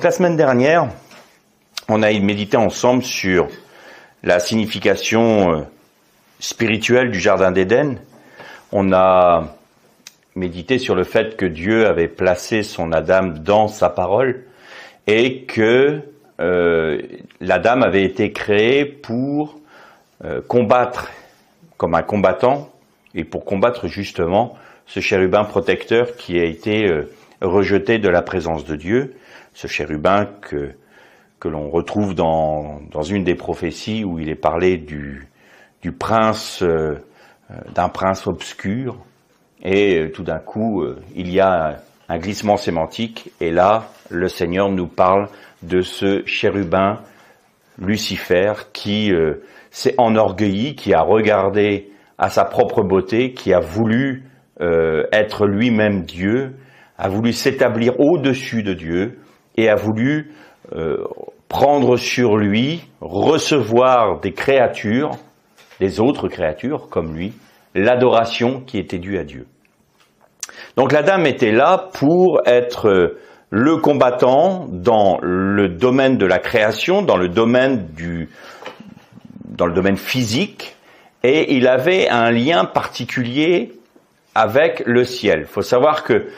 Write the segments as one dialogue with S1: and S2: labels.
S1: Donc la semaine dernière, on a médité ensemble sur la signification euh, spirituelle du Jardin d'Éden. On a médité sur le fait que Dieu avait placé son Adam dans sa parole et que euh, l'Adam avait été créé pour euh, combattre comme un combattant et pour combattre justement ce chérubin protecteur qui a été rejeté de la présence de Dieu, ce chérubin que, l'on retrouve dans, dans une des prophéties où il est parlé du, prince, euh, d'un prince obscur, et tout d'un coup, il y a un glissement sémantique, et là, le Seigneur nous parle de ce chérubin Lucifer qui s'est enorgueilli, qui a regardé à sa propre beauté, qui a voulu euh, être lui-même Dieu, a voulu s'établir au-dessus de Dieu et a voulu euh, prendre sur lui, recevoir des créatures, des autres créatures comme lui, l'adoration qui était due à Dieu. Donc la dame était là pour être le combattant dans le domaine de la création, dans le domaine du, dans le domaine physique, et il avait un lien particulier avec le ciel. Il faut savoir que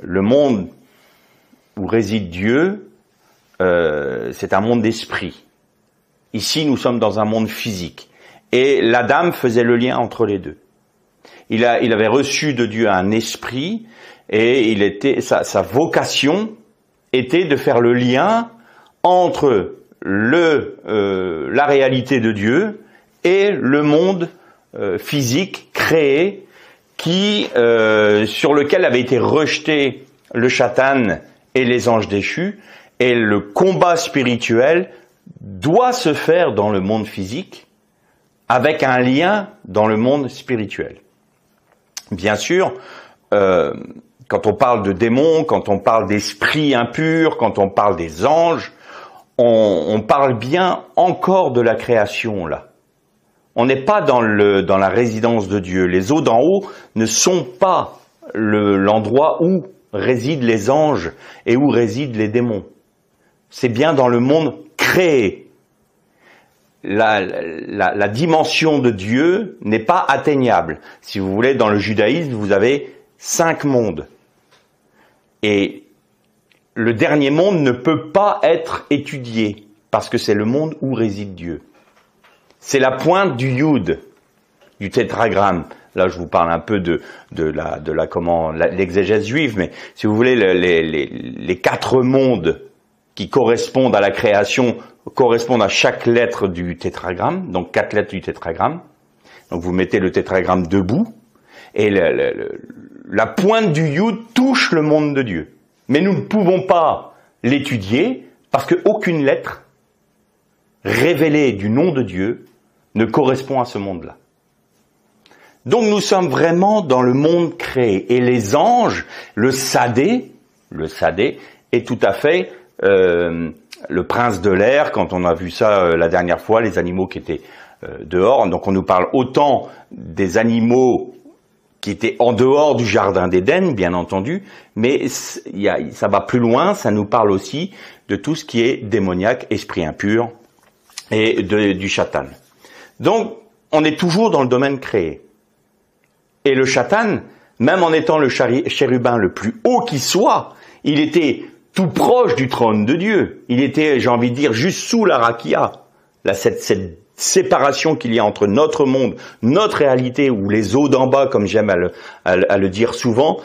S1: le monde où réside Dieu, euh, c'est un monde d'esprit. Ici, nous sommes dans un monde physique. Et la dame faisait le lien entre les deux. Il, a, il avait reçu de Dieu un esprit et il était, sa, sa vocation était de faire le lien entre le, euh, la réalité de Dieu et le monde euh, physique créé qui, sur lequel avait été rejeté le chatan et les anges déchus, et le combat spirituel doit se faire dans le monde physique avec un lien dans le monde spirituel. Bien sûr, euh, quand on parle de démons, quand on parle d'esprits impurs, quand on parle des anges, on, parle bien encore de la création là. On n'est pas dans, le, dans la résidence de Dieu. Les eaux d'en haut ne sont pas l'endroit où résident les anges et où résident les démons. C'est bien dans le monde créé. La, la dimension de Dieu n'est pas atteignable. Si vous voulez, dans le judaïsme, vous avez cinq mondes. Et le dernier monde ne peut pas être étudié parce que c'est le monde où réside Dieu. C'est la pointe du yud, du tétragramme. Là, je vous parle un peu de, la, comment, l'exégèse juive, mais si vous voulez, les quatre mondes qui correspondent à la création correspondent à chaque lettre du tétragramme, donc quatre lettres du tétragramme. Donc vous mettez le tétragramme debout, et la pointe du yud touche le monde de Dieu. Mais nous ne pouvons pas l'étudier parce qu'aucune lettre révélée du nom de Dieu ne correspond à ce monde-là. Donc nous sommes vraiment dans le monde créé. Et les anges, le sadé, le sadé, est tout à fait euh, le prince de l'air, quand on a vu ça euh, la dernière fois, les animaux qui étaient euh, dehors. Donc on nous parle autant des animaux qui étaient en dehors du jardin d'Éden, bien entendu, mais ça va plus loin, ça nous parle aussi de tout ce qui est démoniaque, esprit impur et du chatan. Donc, on est toujours dans le domaine créé. Et le chatan, même en étant le chérubin le plus haut qui soit, il était tout proche du trône de Dieu. Il était, j'ai envie de dire, juste sous la rakia. Là, cette, séparation qu'il y a entre notre monde, notre réalité, ou les eaux d'en bas, comme j'aime à le, dire souvent,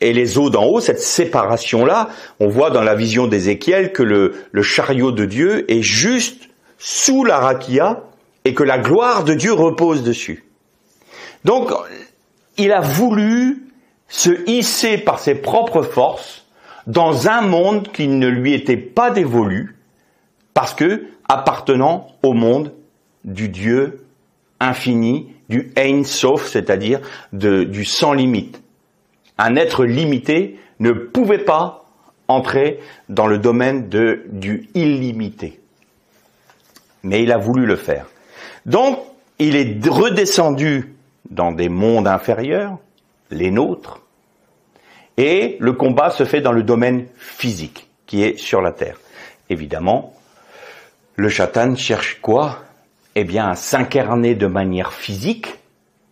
S1: et les eaux d'en haut, cette séparation-là, on voit dans la vision d'Ézéchiel que le, le, chariot de Dieu est juste sous la rakia et que la gloire de Dieu repose dessus. Donc, il a voulu se hisser par ses propres forces dans un monde qui ne lui était pas dévolu, parce que appartenant au monde du Dieu infini, du Ein Sof, c'est-à-dire du sans limite. Un être limité ne pouvait pas entrer dans le domaine du illimité. Mais il a voulu le faire. Donc, il est redescendu dans des mondes inférieurs, les nôtres, et le combat se fait dans le domaine physique. qui est sur la terre. Évidemment, le chatan cherche quoi? Eh bien, à s'incarner de manière physique.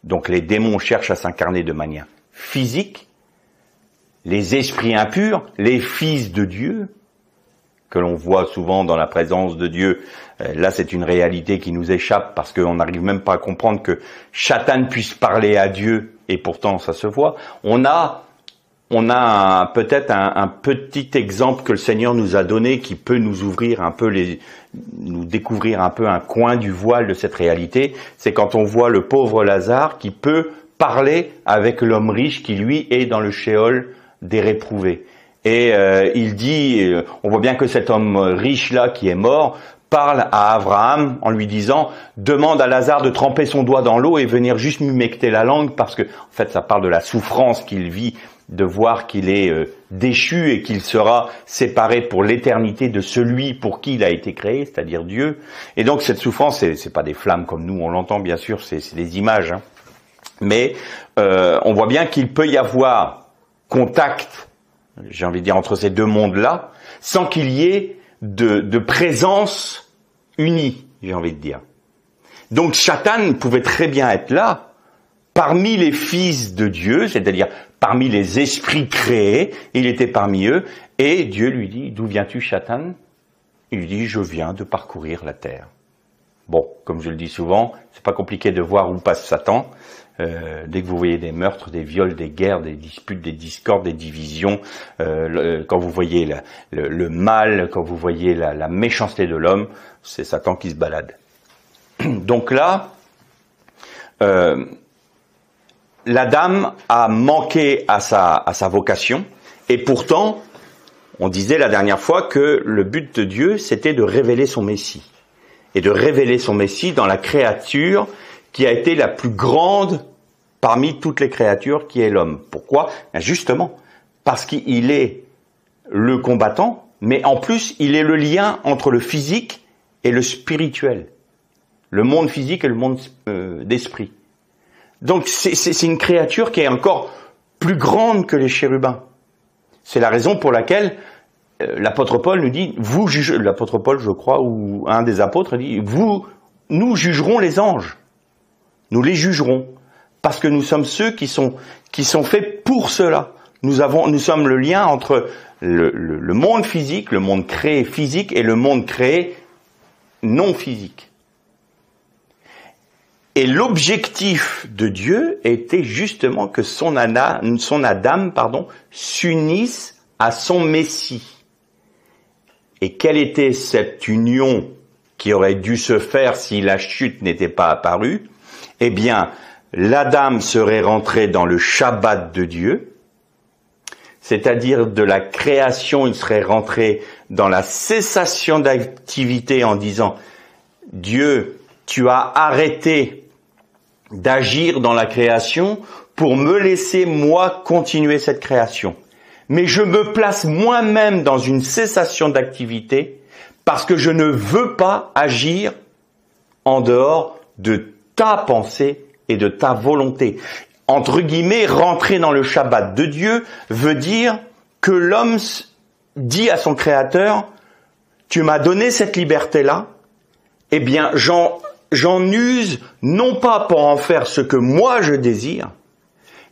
S1: Donc les démons cherchent à s'incarner de manière physique. Les esprits impurs, les fils de Dieu, que l'on voit souvent dans la présence de Dieu. Euh, là, c'est une réalité qui nous échappe parce qu'on n'arrive même pas à comprendre que Chatan puisse parler à Dieu et pourtant ça se voit. On a, on a peut-être un, petit exemple que le Seigneur nous a donné qui peut nous ouvrir un peu les, nous découvrir un peu un coin du voile de cette réalité. C'est quand on voit le pauvre Lazare qui peut parler avec l'homme riche qui lui est dans le shéol des réprouvés. Et euh, il dit, euh, on voit bien que cet homme riche là qui est mort parle à Abraham en lui disant demande à Lazare de tremper son doigt dans l'eau et venir juste m'humecter la langue parce que en fait ça parle de la souffrance qu'il vit de voir qu'il est euh, déchu et qu'il sera séparé pour l'éternité de celui pour qui il a été créé, c'est-à-dire Dieu. Et donc cette souffrance, c'est, c'est pas des flammes comme nous on l'entend bien sûr, c'est, des images, hein. mais on voit bien qu'il peut y avoir contact j'ai envie de dire, entre ces deux mondes-là, sans qu'il y ait de, de présence unie, j'ai envie de dire. Donc Satan pouvait très bien être là, parmi les fils de Dieu, c'est-à-dire parmi les esprits créés, il était parmi eux, et Dieu lui dit, d'où viens-tu Satan Il dit, je viens de parcourir la terre. Bon, comme je le dis souvent, c'est pas compliqué de voir où passe Satan. Euh, dès que vous voyez des meurtres, des viols, des guerres, des disputes, des discordes, des divisions, euh, quand vous voyez le, mal, quand vous voyez la, méchanceté de l'homme, c'est Satan qui se balade. Donc là, euh, la dame a manqué à sa vocation, et pourtant, on disait la dernière fois que le but de Dieu, c'était de révéler son Messie, et de révéler son Messie dans la créature qui a été la plus grande parmi toutes les créatures qui est l'homme. Pourquoi? Ben, Justement, parce qu'il est le combattant, mais en plus, il est le lien entre le physique et le spirituel. Le monde physique et le monde euh, d'esprit. Donc c'est une créature qui est encore plus grande que les chérubins. C'est la raison pour laquelle euh, l'apôtre Paul nous dit, vous jugez, l'apôtre Paul je crois, ou un des apôtres dit, vous, nous jugerons les anges. Nous les jugerons parce que nous sommes ceux qui sont faits pour cela. Nous sommes le lien entre le, monde physique, le monde créé physique et le monde créé non physique. Et l'objectif de Dieu était justement que son, Adam, son Adam pardon, s'unisse à son Messie. Et quelle était cette union qui aurait dû se faire si la chute n'était pas apparue? Eh bien, l'Adam serait rentré dans le Shabbat de Dieu, c'est-à-dire de la création, il serait rentré dans la cessation d'activité en disant, Dieu, tu as arrêté d'agir dans la création pour me laisser moi continuer cette création. Mais je me place moi-même dans une cessation d'activité parce que je ne veux pas agir en dehors de ta pensée et de ta volonté. Entre guillemets, rentrer dans le Shabbat de Dieu veut dire que l'homme dit à son Créateur, tu m'as donné cette liberté-là, eh bien j'en, j'en use non pas pour en faire ce que moi je désire,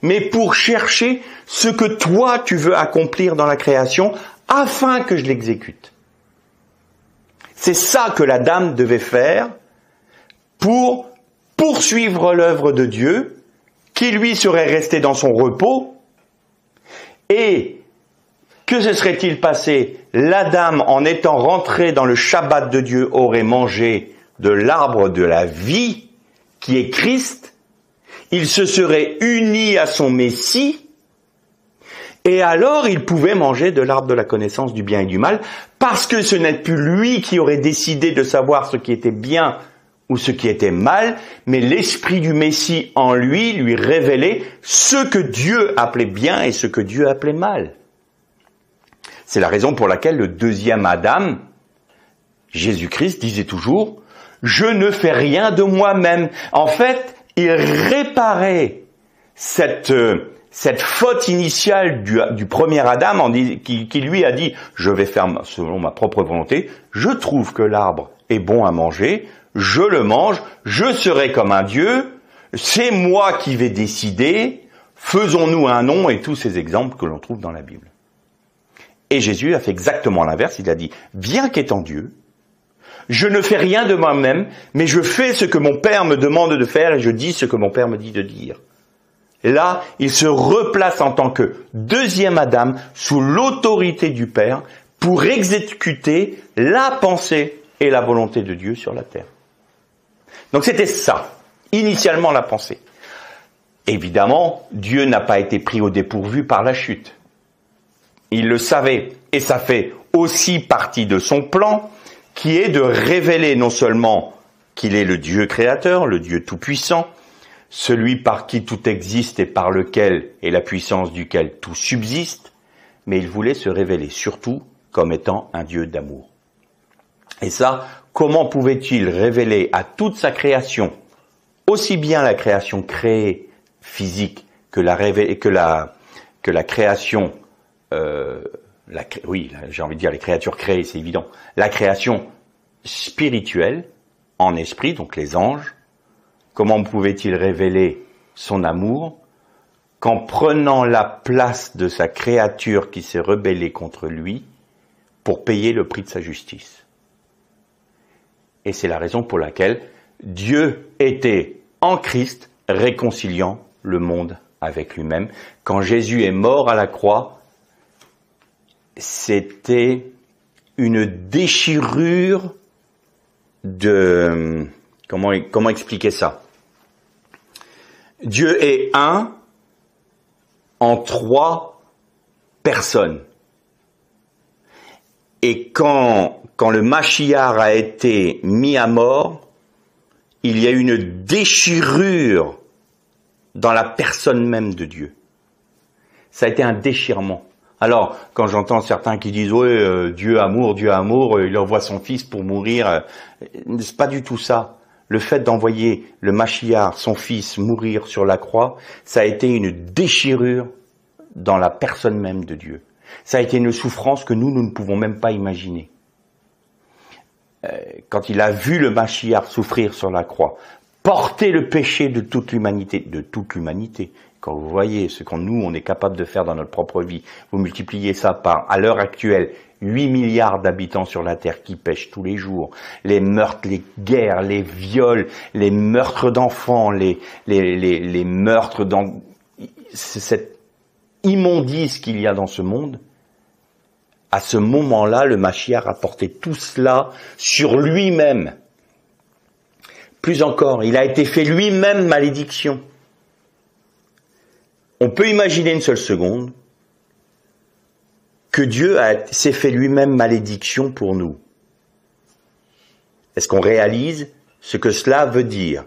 S1: mais pour chercher ce que toi tu veux accomplir dans la création afin que je l'exécute. C'est ça que la dame devait faire pour poursuivre l'œuvre de Dieu, qui lui serait resté dans son repos, et que se serait-il passé L'Adam, en étant rentré dans le Shabbat de Dieu, aurait mangé de l'arbre de la vie, qui est Christ, il se serait uni à son Messie, et alors il pouvait manger de l'arbre de la connaissance du bien et du mal, parce que ce n'est plus lui qui aurait décidé de savoir ce qui était bien ou ce qui était mal, mais l'esprit du Messie en lui lui révélait ce que Dieu appelait bien et ce que Dieu appelait mal. C'est la raison pour laquelle le deuxième Adam, Jésus-Christ, disait toujours, je ne fais rien de moi-même. En fait, il réparait cette, cette faute initiale du, premier Adam qui, qui, lui a dit je vais faire selon ma propre volonté, je trouve que l'arbre est bon à manger, je le mange, je serai comme un Dieu, c'est moi qui vais décider, faisons-nous un nom et tous ces exemples que l'on trouve dans la Bible. Et Jésus a fait exactement l'inverse, il a dit, bien qu'étant Dieu, je ne fais rien de moi-même, mais je fais ce que mon Père me demande de faire et je dis ce que mon Père me dit de dire. Là, il se replace en tant que deuxième Adam sous l'autorité du Père pour exécuter la pensée et la volonté de Dieu sur la terre. Donc c'était ça, initialement la pensée. Évidemment, Dieu n'a pas été pris au dépourvu par la chute. Il le savait, et ça fait aussi partie de son plan, qui est de révéler non seulement qu'il est le Dieu créateur, le Dieu tout-puissant, celui par qui tout existe et par lequel et la puissance duquel tout subsiste, mais il voulait se révéler surtout comme étant un Dieu d'amour. Et ça, comment pouvait-il révéler à toute sa création, aussi bien la création créée physique que la, que la, que la création, euh, oui, j'ai envie de dire les créatures créées, c'est évident, la création spirituelle en esprit, donc les anges, Comment pouvait-il révéler son amour qu'en prenant la place de sa créature qui s'est rebellée contre lui pour payer le prix de sa justice? Et c'est la raison pour laquelle Dieu était en Christ réconciliant le monde avec lui-même. Quand Jésus est mort à la croix, c'était une déchirure de... Comment, comment expliquer ça? Dieu est un en trois personnes. Et quand, quand le Machiar a été mis à mort, il y a une déchirure dans la personne même de Dieu. Ça a été un déchirement. Alors, quand j'entends certains qui disent ouais, euh, Dieu amour, Dieu amour, euh, il envoie son fils pour mourir, euh, c'est pas du tout ça le fait d'envoyer le Machiar, son fils, mourir sur la croix, ça a été une déchirure dans la personne même de Dieu. Ça a été une souffrance que nous, nous ne pouvons même pas imaginer. Euh, quand il a vu le Machiar souffrir sur la croix, porter le péché de toute l'humanité, de toute l'humanité, quand vous voyez ce qu'on nous, on est capable de faire dans notre propre vie, vous multipliez ça par, à l'heure actuelle, 8 milliards d'habitants sur la Terre qui pêchent tous les jours, les meurtres, les guerres, les viols, les meurtres d'enfants, les, les, les, meurtres dans cette immondice qu'il y a dans ce monde, à ce moment-là, le Machiar a porté tout cela sur lui-même. Plus encore, il a été fait lui-même malédiction. On peut imaginer une seule seconde que Dieu s'est fait lui-même malédiction pour nous. Est-ce qu'on réalise ce que cela veut dire?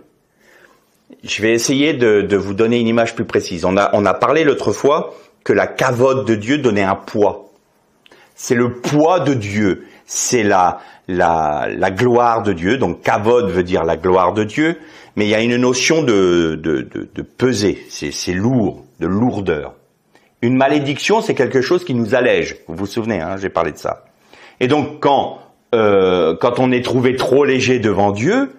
S1: Je vais essayer de, vous donner une image plus précise. On a, on a parlé l'autre fois que la cavote de Dieu donnait un poids. C'est le poids de Dieu. C'est la, la, la gloire de Dieu. Donc cavote veut dire la gloire de Dieu. Mais il y a une notion de, de, de, de peser. C'est lourd, de lourdeur. Une malédiction, c'est quelque chose qui nous allège. Vous vous souvenez, hein, j'ai parlé de ça. Et donc quand euh, quand on est trouvé trop léger devant Dieu,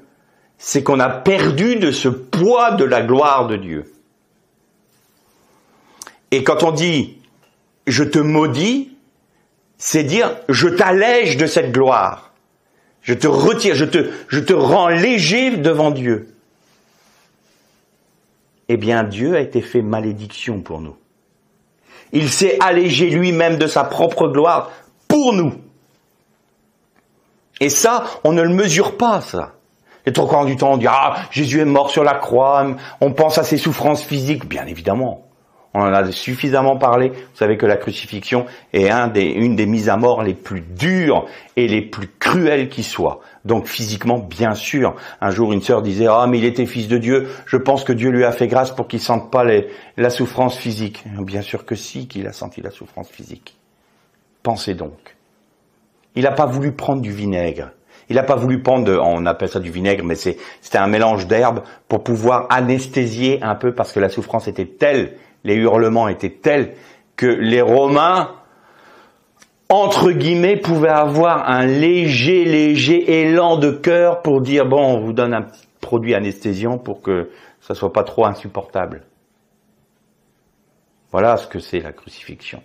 S1: c'est qu'on a perdu de ce poids de la gloire de Dieu. Et quand on dit je te maudis, c'est dire je t'allège de cette gloire. Je te retire, je te, je te rends léger devant Dieu. Eh bien, Dieu a été fait malédiction pour nous. Il s'est allégé lui-même de sa propre gloire pour nous. Et ça, on ne le mesure pas, ça. Et trop quand du temps, on dit, ah, Jésus est mort sur la croix, on pense à ses souffrances physiques, bien évidemment. On en a suffisamment parlé. Vous savez que la crucifixion est un des, une des mises à mort les plus dures et les plus cruelles qui soient. Donc physiquement, bien sûr. Un jour, une sœur disait, ah, mais il était fils de Dieu. Je pense que Dieu lui a fait grâce pour qu'il sente pas les, la souffrance physique. Bien sûr que si, qu'il a senti la souffrance physique. Pensez donc. Il n'a pas voulu prendre du vinaigre. Il n'a pas voulu prendre, on appelle ça du vinaigre, mais c'était un mélange d'herbes pour pouvoir anesthésier un peu parce que la souffrance était telle les hurlements étaient tels que les Romains, entre guillemets, pouvaient avoir un léger, léger élan de cœur pour dire, bon, on vous donne un produit anesthésiant pour que ça soit pas trop insupportable. Voilà ce que c'est la crucifixion.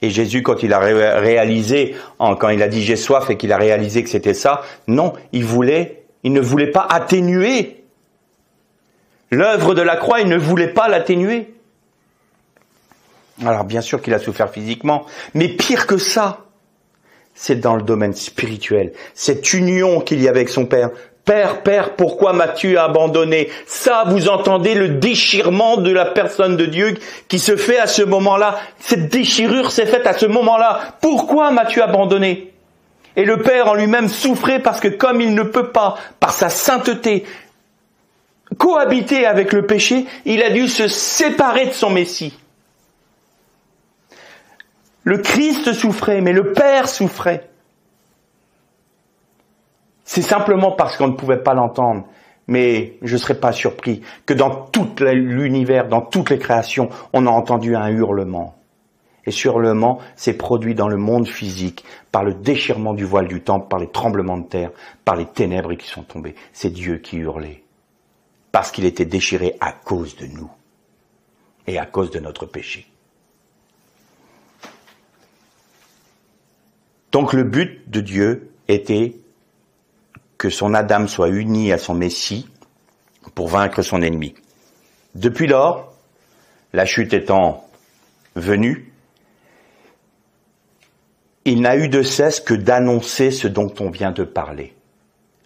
S1: Et Jésus, quand il a réalisé, quand il a dit j'ai soif et qu'il a réalisé que c'était ça, non, il voulait, il ne voulait pas atténuer l'œuvre de la croix, il ne voulait pas l'atténuer. Alors bien sûr qu'il a souffert physiquement, mais pire que ça, c'est dans le domaine spirituel. Cette union qu'il y avait avec son Père. Père, Père, pourquoi m'as-tu abandonné? Ça, vous entendez le déchirement de la personne de Dieu qui se fait à ce moment-là. Cette déchirure s'est faite à ce moment-là. Pourquoi m'as-tu abandonné? Et le Père en lui-même souffrait parce que comme il ne peut pas, par sa sainteté, cohabiter avec le péché, il a dû se séparer de son Messie. Le Christ souffrait, mais le Père souffrait. C'est simplement parce qu'on ne pouvait pas l'entendre. Mais je ne serais pas surpris que dans tout l'univers, dans toutes les créations, on a entendu un hurlement. Et ce hurlement s'est produit dans le monde physique par le déchirement du voile du temple, par les tremblements de terre, par les ténèbres qui sont tombées. C'est Dieu qui hurlait. Parce qu'il était déchiré à cause de nous et à cause de notre péché. Donc le but de Dieu était que son Adam soit uni à son Messie pour vaincre son ennemi. Depuis lors, la chute étant venue, il n'a eu de cesse que d'annoncer ce dont on vient de parler,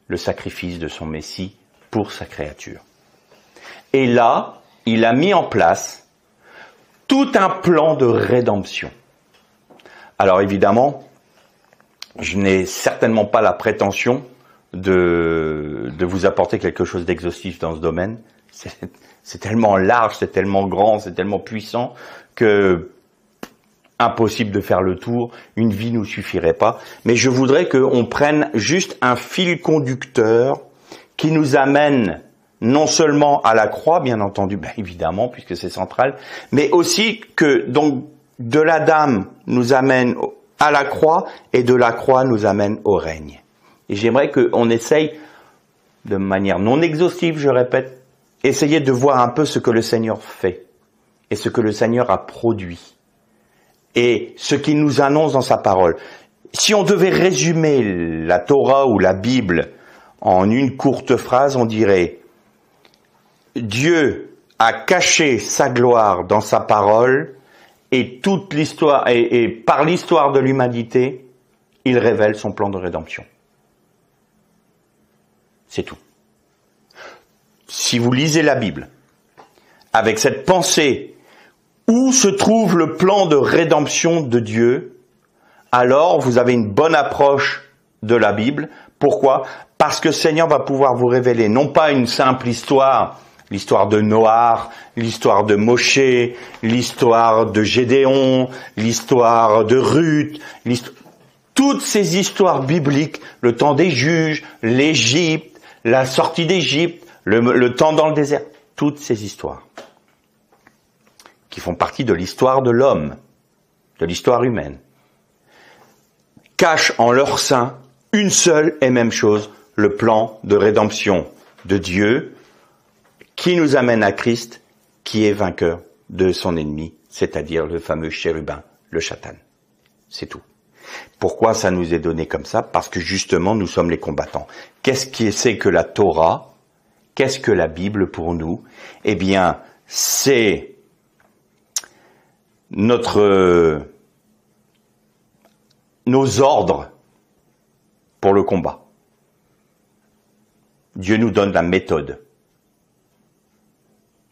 S1: le sacrifice de son Messie pour sa créature. Et là, il a mis en place tout un plan de rédemption. Alors évidemment, je n'ai certainement pas la prétention de, de vous apporter quelque chose d'exhaustif dans ce domaine. C'est tellement large, c'est tellement grand, c'est tellement puissant que impossible de faire le tour, une vie nous suffirait pas. Mais je voudrais qu'on prenne juste un fil conducteur qui nous amène non seulement à la croix, bien entendu, ben évidemment, puisque c'est central, mais aussi que donc de la dame nous amène à la croix et de la croix nous amène au règne. Et j'aimerais qu'on essaye, de manière non exhaustive, je répète, essayer de voir un peu ce que le Seigneur fait et ce que le Seigneur a produit et ce qu'il nous annonce dans sa parole. Si on devait résumer la Torah ou la Bible en une courte phrase, on dirait Dieu a caché sa gloire dans sa parole et par l'histoire de l'humanité, il révèle son plan de rédemption. C'est tout. Si vous lisez la Bible avec cette pensée, où se trouve le plan de rédemption de Dieu, alors vous avez une bonne approche de la Bible. Pourquoi? Parce que Seigneur va pouvoir vous révéler non pas une simple histoire l'histoire de Noir, l'histoire de Moshe, l'histoire de Gédéon, l'histoire de Ruth, toutes ces histoires bibliques, le temps des juges, l'Égypte, la sortie d'Égypte, le temps dans le désert, toutes ces histoires qui font partie de l'histoire de l'homme, de l'histoire humaine, cachent en leur sein une seule et même chose, le plan de rédemption de Dieu qui nous amène à Christ, qui est vainqueur de son ennemi, c'est-à-dire le fameux chérubin, le chatan. C'est tout. Pourquoi ça nous est donné comme ça? Parce que justement, nous sommes les combattants. Qu'est-ce qui c'est que la Torah Qu'est-ce que la Bible pour nous? Eh bien, c'est notre nos ordres pour le combat. Dieu nous donne la méthode.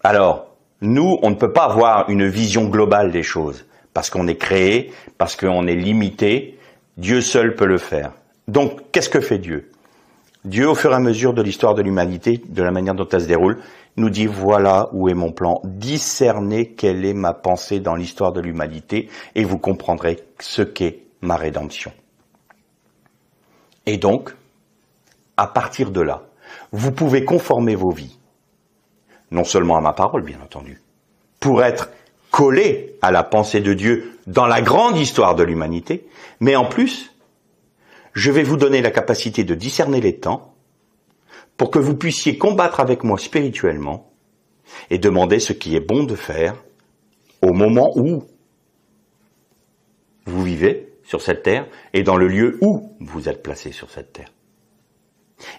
S1: Alors, nous, on ne peut pas avoir une vision globale des choses, parce qu'on est créé, parce qu'on est limité. Dieu seul peut le faire. Donc, qu'est-ce que fait Dieu? Dieu, au fur et à mesure de l'histoire de l'humanité, de la manière dont elle se déroule, nous dit voilà où est mon plan. Discernez quelle est ma pensée dans l'histoire de l'humanité et vous comprendrez ce qu'est ma rédemption. Et donc, à partir de là, vous pouvez conformer vos vies non seulement à ma parole, bien entendu, pour être collé à la pensée de Dieu dans la grande histoire de l'humanité, mais en plus, je vais vous donner la capacité de discerner les temps pour que vous puissiez combattre avec moi spirituellement et demander ce qui est bon de faire au moment où vous vivez sur cette terre et dans le lieu où vous êtes placé sur cette terre.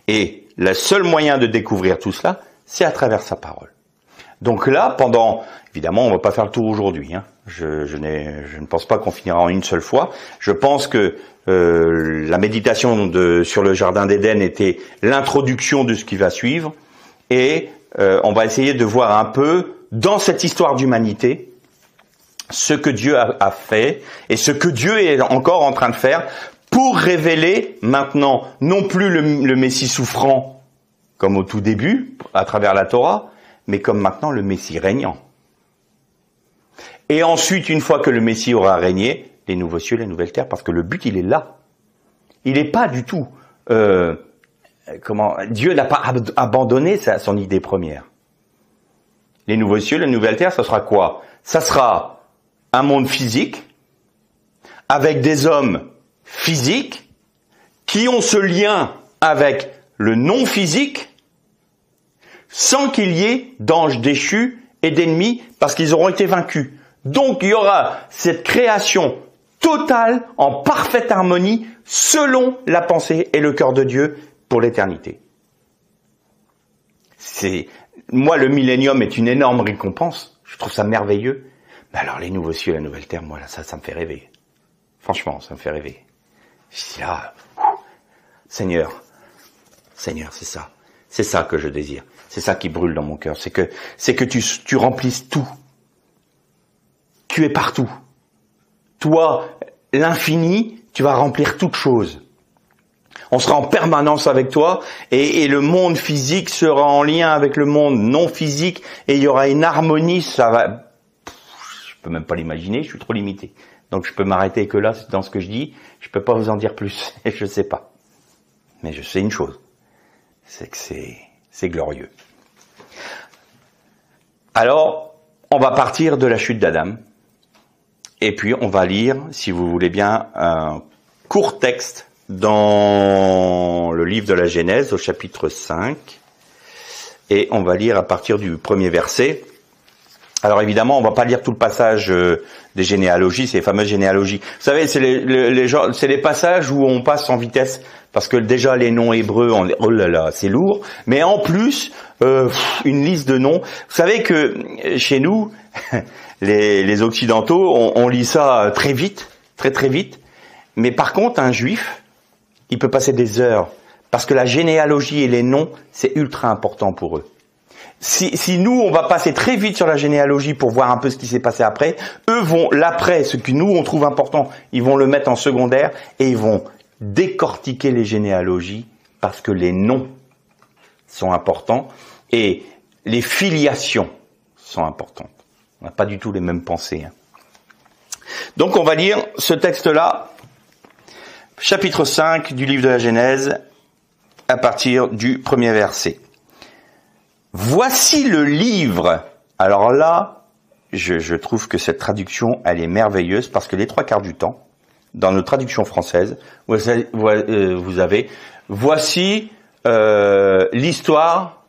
S1: Et le seul moyen de découvrir tout cela, c'est à travers sa parole. Donc là, pendant, évidemment, on va pas faire le tour aujourd'hui. Hein. Je, je, je, ne pense pas qu'on finira en une seule fois. Je pense que euh, la méditation de, sur le jardin d'Éden était l'introduction de ce qui va suivre, et euh, on va essayer de voir un peu dans cette histoire d'humanité ce que Dieu a, a fait et ce que Dieu est encore en train de faire pour révéler maintenant non plus le, le Messie souffrant comme au tout début à travers la Torah, mais comme maintenant le Messie régnant. Et ensuite, une fois que le Messie aura régné, les nouveaux cieux, les nouvelles terres, parce que le but, il est là. Il n'est pas du tout... Euh, comment Dieu n'a pas abandonné son idée première. Les nouveaux cieux, les nouvelles terres, ça sera quoi? Ça sera un monde physique, avec des hommes physiques, qui ont ce lien avec le non physique, sans qu'il y ait d'anges déchus et d'ennemis, parce qu'ils auront été vaincus. Donc il y aura cette création totale, en parfaite harmonie, selon la pensée et le cœur de Dieu pour l'éternité. C'est, moi, le millénium est une énorme récompense. Je trouve ça merveilleux. Mais alors, les nouveaux cieux, la nouvelle terre, moi, là, ça, ça me fait rêver. Franchement, ça me fait rêver. Je dis, Seigneur, Seigneur, c'est ça. C'est ça que je désire. C'est ça qui brûle dans mon cœur. C'est que, c'est que tu, tu remplisses tout. Tu es partout. Toi, l'infini, tu vas remplir toute chose. On sera en permanence avec toi et, et, le monde physique sera en lien avec le monde non physique et il y aura une harmonie. Ça va, je peux même pas l'imaginer. Je suis trop limité. Donc je peux m'arrêter que là dans ce que je dis. Je peux pas vous en dire plus. Je sais pas. Mais je sais une chose c'est que c'est, glorieux. Alors, on va partir de la chute d'Adam, et puis on va lire, si vous voulez bien, un court texte dans le livre de la Genèse au chapitre 5, et on va lire à partir du premier verset. Alors évidemment, on va pas lire tout le passage euh, des généalogies, ces fameuses généalogies. Vous savez, c'est les, les, c'est les passages où on passe en vitesse parce que déjà les noms hébreux, on, oh là là, c'est lourd. Mais en plus, euh, une liste de noms. Vous savez que chez nous, les, occidentaux, on, on, lit ça très vite, très très vite. Mais par contre, un juif, il peut passer des heures parce que la généalogie et les noms, c'est ultra important pour eux. Si, nous, on va passer très vite sur la généalogie pour voir un peu ce qui s'est passé après, eux vont, l'après, ce que nous, on trouve important, ils vont le mettre en secondaire et ils vont décortiquer les généalogies parce que les noms sont importants et les filiations sont importantes. On n'a pas du tout les mêmes pensées. Hein. Donc on va lire ce texte-là, chapitre 5 du livre de la Genèse, à partir du premier verset. Voici le livre. Alors là, je, trouve que cette traduction, elle est merveilleuse parce que les trois quarts du temps, dans nos traductions françaises, euh, vous avez voici euh, l'histoire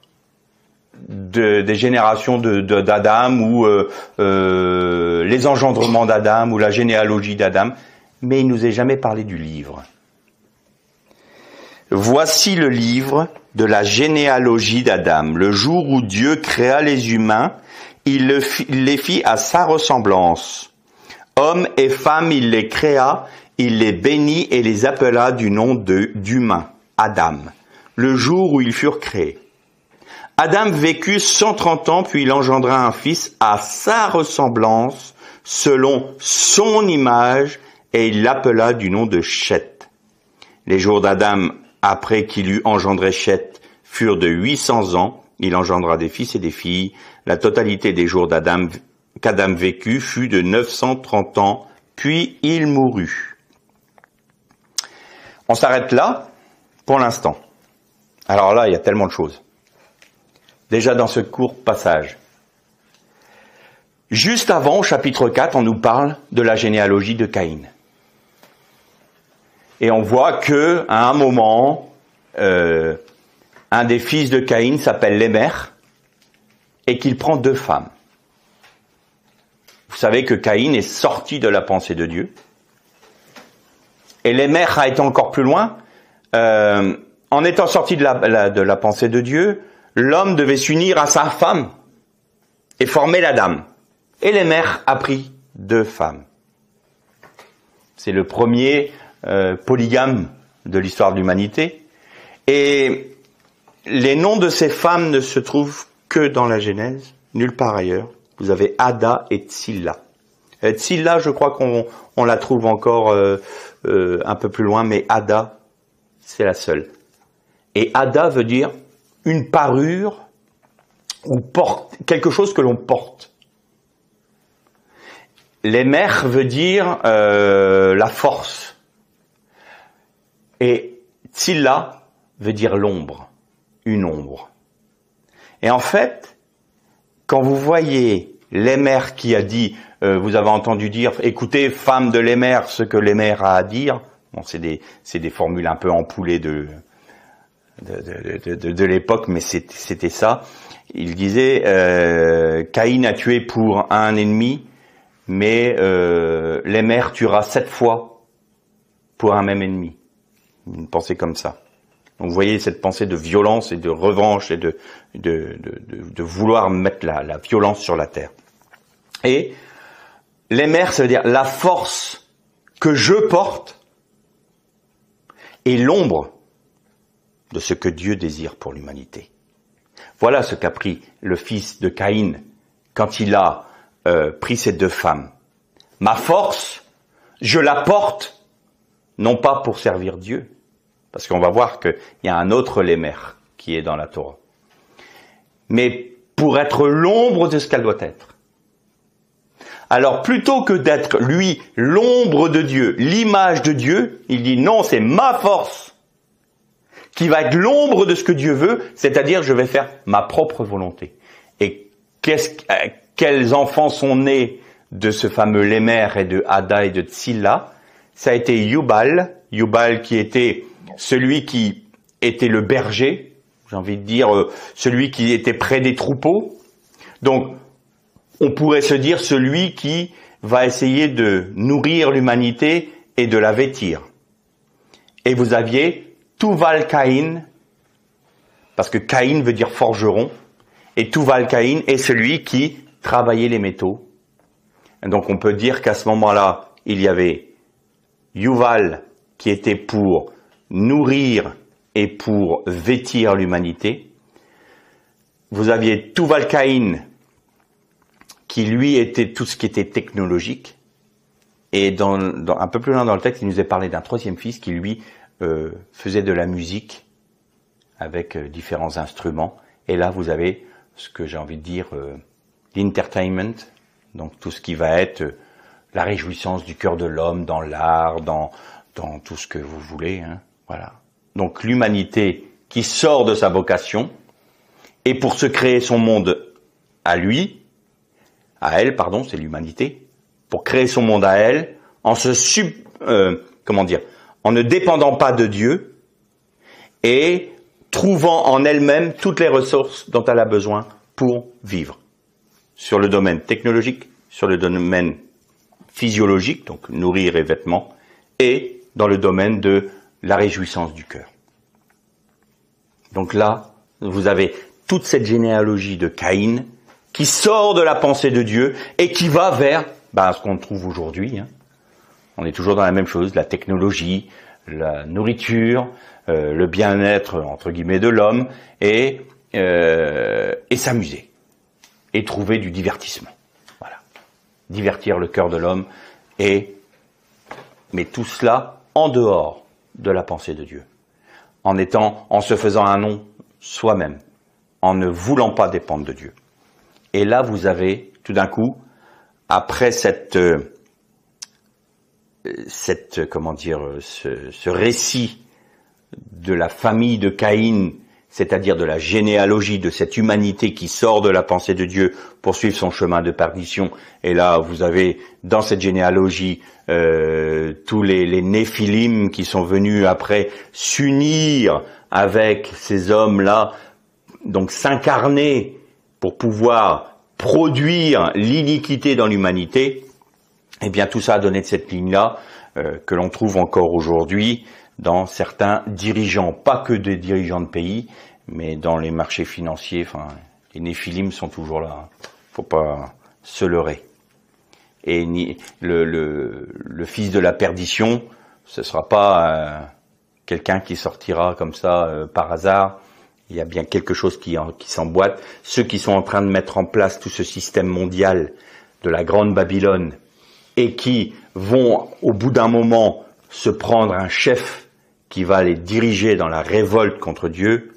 S1: de, des générations d'Adam ou euh, euh, les engendrements d'Adam ou la généalogie d'Adam, mais il nous est jamais parlé du livre. Voici le livre de la généalogie d'Adam. Le jour où Dieu créa les humains, il les fit à sa ressemblance. Hommes et femmes, il les créa, il les bénit et les appela du nom d'humain, Adam, le jour où ils furent créés. Adam vécut 130 ans, puis il engendra un fils à sa ressemblance, selon son image, et il l'appela du nom de Chet. Les jours d'Adam, après qu'il eut engendré Chet, furent de 800 ans. Il engendra des fils et des filles. La totalité des jours d'Adam qu'Adam vécut fut de 930 ans, puis il mourut. On s'arrête là pour l'instant. Alors là, il y a tellement de choses. Déjà dans ce court passage. Juste avant, au chapitre 4, on nous parle de la généalogie de Caïn. Et on voit que à un moment, euh, un des fils de Caïn s'appelle Lémer et qu'il prend deux femmes. Vous savez que Caïn est sorti de la pensée de Dieu. Et Lémer a été encore plus loin. Euh, en étant sorti de la, de la pensée de Dieu, l'homme devait s'unir à sa femme et former la dame. Et Lémer a pris deux femmes. C'est le premier euh, polygame de l'histoire de l'humanité. Et les noms de ces femmes ne se trouvent que dans la Genèse, nulle part ailleurs. Vous avez Ada et Tsilla. Euh, Tsilla, je crois qu'on on la trouve encore euh, euh, un peu plus loin, mais Ada, c'est la seule. Et Ada veut dire une parure ou porte, quelque chose que l'on porte. Les mers veut dire la force. Et Tsilla veut dire l'ombre une ombre. Et en fait, quand vous voyez l'émer qui a dit, euh, vous avez entendu dire, écoutez, femme de l'émer, ce que l'émer a à dire, bon, c'est des, formules un peu empoulées de, l'époque, mais c'était ça. Il disait, euh, Caïn a tué pour un ennemi, mais euh, tuera sept fois pour un même ennemi. Une pensée comme ça. Donc vous voyez cette pensée de violence et de revanche et de, de, vouloir mettre la, la, violence sur la terre. Et l'émer, ça veut dire la force que je porte et l'ombre de ce que Dieu désire pour l'humanité. Voilà ce qu'a pris le fils de Caïn quand il a euh, pris ces deux femmes. Ma force, je la porte non pas pour servir Dieu, parce qu'on va voir qu'il y a un autre lémer qui est dans la Torah. Mais pour être l'ombre de ce qu'elle doit être. Alors plutôt que d'être lui l'ombre de Dieu, l'image de Dieu, il dit non, c'est ma force qui va être l'ombre de ce que Dieu veut, c'est-à-dire je vais faire ma propre volonté. Et euh, quels enfants sont nés de ce fameux Lémer et de Ada et de Tzilla Ça a été Yubal, Yubal qui était celui qui était le berger, j'ai envie de dire euh, celui qui était près des troupeaux. Donc, on pourrait se dire celui qui va essayer de nourrir l'humanité et de la vêtir. Et vous aviez Tuval Caïn, parce que Caïn veut dire forgeron, et Tuval Caïn est celui qui travaillait les métaux. donc on peut dire qu'à ce moment-là, il y avait Yuval qui était pour nourrir et pour vêtir l'humanité. Vous aviez Tuval qui lui était tout ce qui était technologique. Et un peu plus loin dans le texte, il nous est parlé d'un troisième fils qui lui euh, faisait de la musique avec euh, différents instruments. Et là, vous avez ce que j'ai envie de dire euh, l'entertainment, donc tout ce qui va être la réjouissance du cœur de l'homme dans l'art, dans, tout ce que vous voulez. Hein. Voilà. Donc l'humanité qui sort de sa vocation et pour se créer son monde à lui, à elle, pardon, c'est l'humanité, pour créer son monde à elle, en se sub, euh, comment dire, en ne dépendant pas de Dieu et trouvant en elle-même toutes les ressources dont elle a besoin pour vivre. Sur le domaine technologique, sur le domaine physiologique, donc nourrir et vêtements, et dans le domaine de la réjouissance du cœur. Donc là, vous avez toute cette généalogie de Caïn qui sort de la pensée de Dieu et qui va vers ben, ce qu'on trouve aujourd'hui. Hein. On est toujours dans la même chose, la technologie, la nourriture, euh, le bien-être entre guillemets de l'homme et, euh, et s'amuser et trouver du divertissement. Divertir le cœur de l'homme et mais tout cela en dehors de la pensée de Dieu, en étant, en se faisant un nom soi-même, en ne voulant pas dépendre de Dieu. Et là, vous avez, tout d'un coup, après cette, euh, comment dire, ce, ce récit de la famille de Caïn c'est-à-dire de la généalogie de cette humanité qui sort de la pensée de Dieu pour suivre son chemin de perdition. Et là, vous avez dans cette généalogie euh, tous les, les néphilim qui sont venus après s'unir avec ces hommes-là, donc s'incarner pour pouvoir produire l'iniquité dans l'humanité. Eh bien, tout ça a donné de cette ligne-là euh, que l'on trouve encore aujourd'hui dans certains dirigeants, pas que des dirigeants de pays, mais dans les marchés financiers, enfin, les néphilim sont toujours là. Faut pas se leurrer. Et ni, le, fils de la perdition, ce sera pas euh, quelqu'un qui sortira comme ça euh, par hasard. Il y a bien quelque chose qui, qui s'emboîte. Ceux qui sont en train de mettre en place tout ce système mondial de la grande Babylone et qui vont au bout d'un moment se prendre un chef qui va les diriger dans la révolte contre Dieu,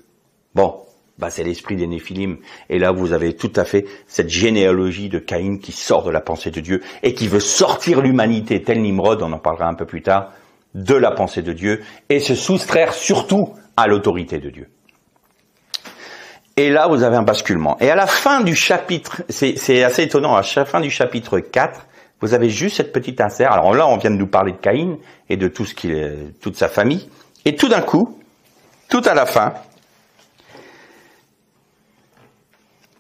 S1: bon, bah c'est l'esprit des Néphilim. Et là, vous avez tout à fait cette généalogie de Caïn qui sort de la pensée de Dieu et qui veut sortir l'humanité, tel Nimrod, on en parlera un peu plus tard, de la pensée de Dieu et se soustraire surtout à l'autorité de Dieu. Et là, vous avez un basculement. Et à la fin du chapitre, c'est assez étonnant, à la fin du chapitre 4, vous avez juste cette petite insert. Alors là, on vient de nous parler de Caïn et de tout ce qu'il, toute sa famille. Et tout d'un coup, tout à la fin,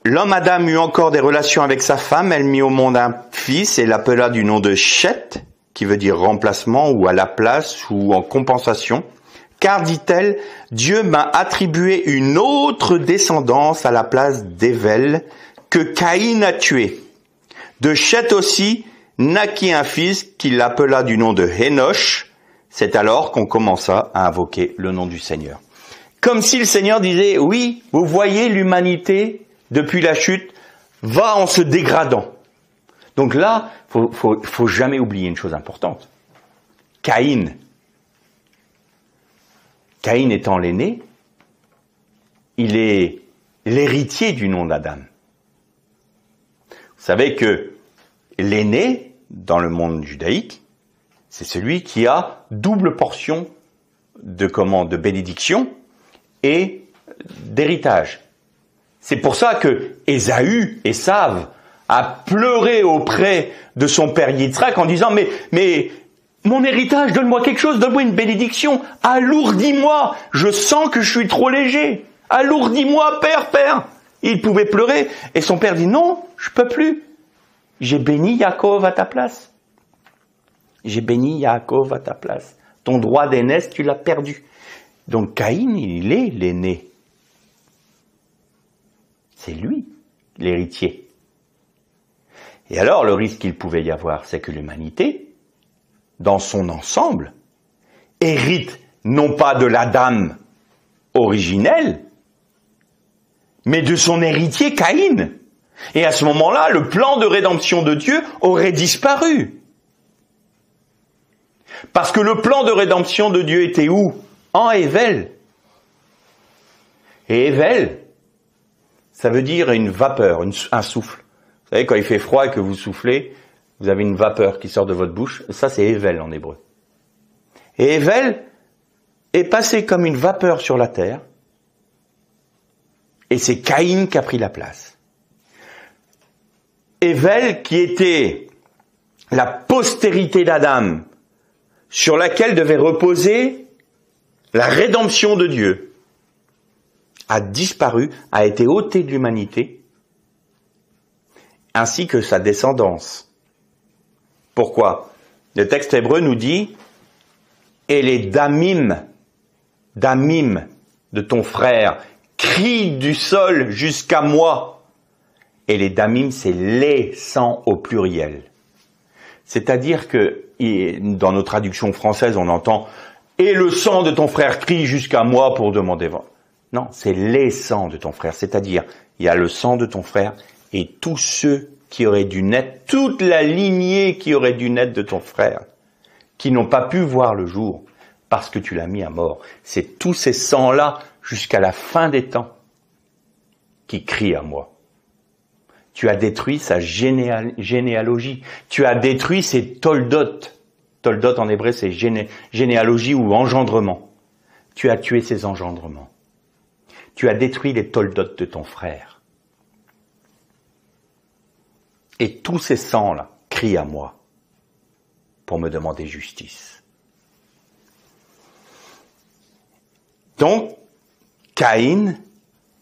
S1: l'homme Adam eut encore des relations avec sa femme, elle mit au monde un fils et l'appela du nom de Chet, qui veut dire remplacement ou à la place ou en compensation. Car, dit-elle, Dieu m'a attribué une autre descendance à la place d'Evel que Caïn a tué. De Chet aussi naquit un fils qu'il appela du nom de Hénoch, c'est alors qu'on commença à invoquer le nom du Seigneur. Comme si le Seigneur disait, oui, vous voyez, l'humanité, depuis la chute, va en se dégradant. Donc là, faut, faut, faut jamais oublier une chose importante. Caïn. Caïn étant l'aîné, il est l'héritier du nom d'Adam. Vous savez que l'aîné, dans le monde judaïque, c'est celui qui a double portion de comment de bénédiction et d'héritage. C'est pour ça que Ésaü, Esav, a pleuré auprès de son père Yitzhak en disant mais mais mon héritage, donne-moi quelque chose, donne-moi une bénédiction, alourdis-moi, je sens que je suis trop léger, alourdis-moi, père, père. Il pouvait pleurer et son père dit non, je peux plus. J'ai béni Yaakov à ta place. J'ai béni Yaakov à ta place. Ton droit d'aînesse, tu l'as perdu. Donc Caïn, il est l'aîné. C'est lui, l'héritier. Et alors, le risque qu'il pouvait y avoir, c'est que l'humanité, dans son ensemble, hérite non pas de la dame originelle, mais de son héritier Caïn. Et à ce moment-là, le plan de rédemption de Dieu aurait disparu. Parce que le plan de rédemption de Dieu était où? En Ével. Et Ével, ça veut dire une vapeur, un souffle. Vous savez, quand il fait froid et que vous soufflez, vous avez une vapeur qui sort de votre bouche. Ça, c'est Ével en hébreu. Et Ével est passé comme une vapeur sur la terre. Et c'est Caïn qui a pris la place. Ével, qui était la postérité d'Adam, sur laquelle devait reposer la rédemption de Dieu, a disparu, a été ôté de l'humanité, ainsi que sa descendance. Pourquoi? Le texte hébreu nous dit, et les damim, damim de ton frère, crient du sol jusqu'à moi. Et les damim, c'est les sangs au pluriel. C'est-à-dire que dans nos traductions françaises, on entend et le sang de ton frère crie jusqu'à moi pour demander. Non, c'est les sangs de ton frère. C'est-à-dire, il y a le sang de ton frère et tous ceux qui auraient dû naître, toute la lignée qui aurait dû naître de ton frère, qui n'ont pas pu voir le jour parce que tu l'as mis à mort. C'est tous ces sangs-là jusqu'à la fin des temps qui crient à moi. Tu as détruit sa généalogie. Tu as détruit ses toldot. Toldot en hébreu, c'est généalogie ou engendrement. Tu as tué ses engendrements. tu as détruit les toldotes de ton frère. Et tous ces sangs-là crient à moi pour me demander justice. Donc, Caïn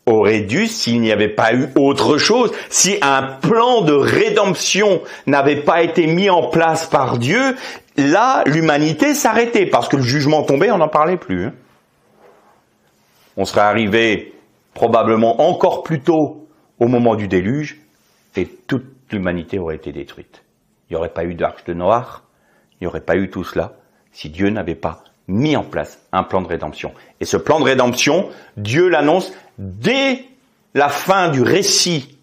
S1: aurait dû, s'il n'y avait pas eu autre chose, si un plan de rédemption n'avait pas été mis en place par Dieu, là, l'humanité s'arrêtait, parce que le jugement tombait, on n'en parlait plus. Hein. On serait arrivé probablement encore plus tôt au moment du déluge, et toute l'humanité aurait été détruite. Il n'y aurait pas eu d'arche de Noir, il n'y aurait pas eu tout cela, si Dieu n'avait pas mis en place un plan de rédemption. Et ce plan de rédemption, Dieu l'annonce dès la fin du récit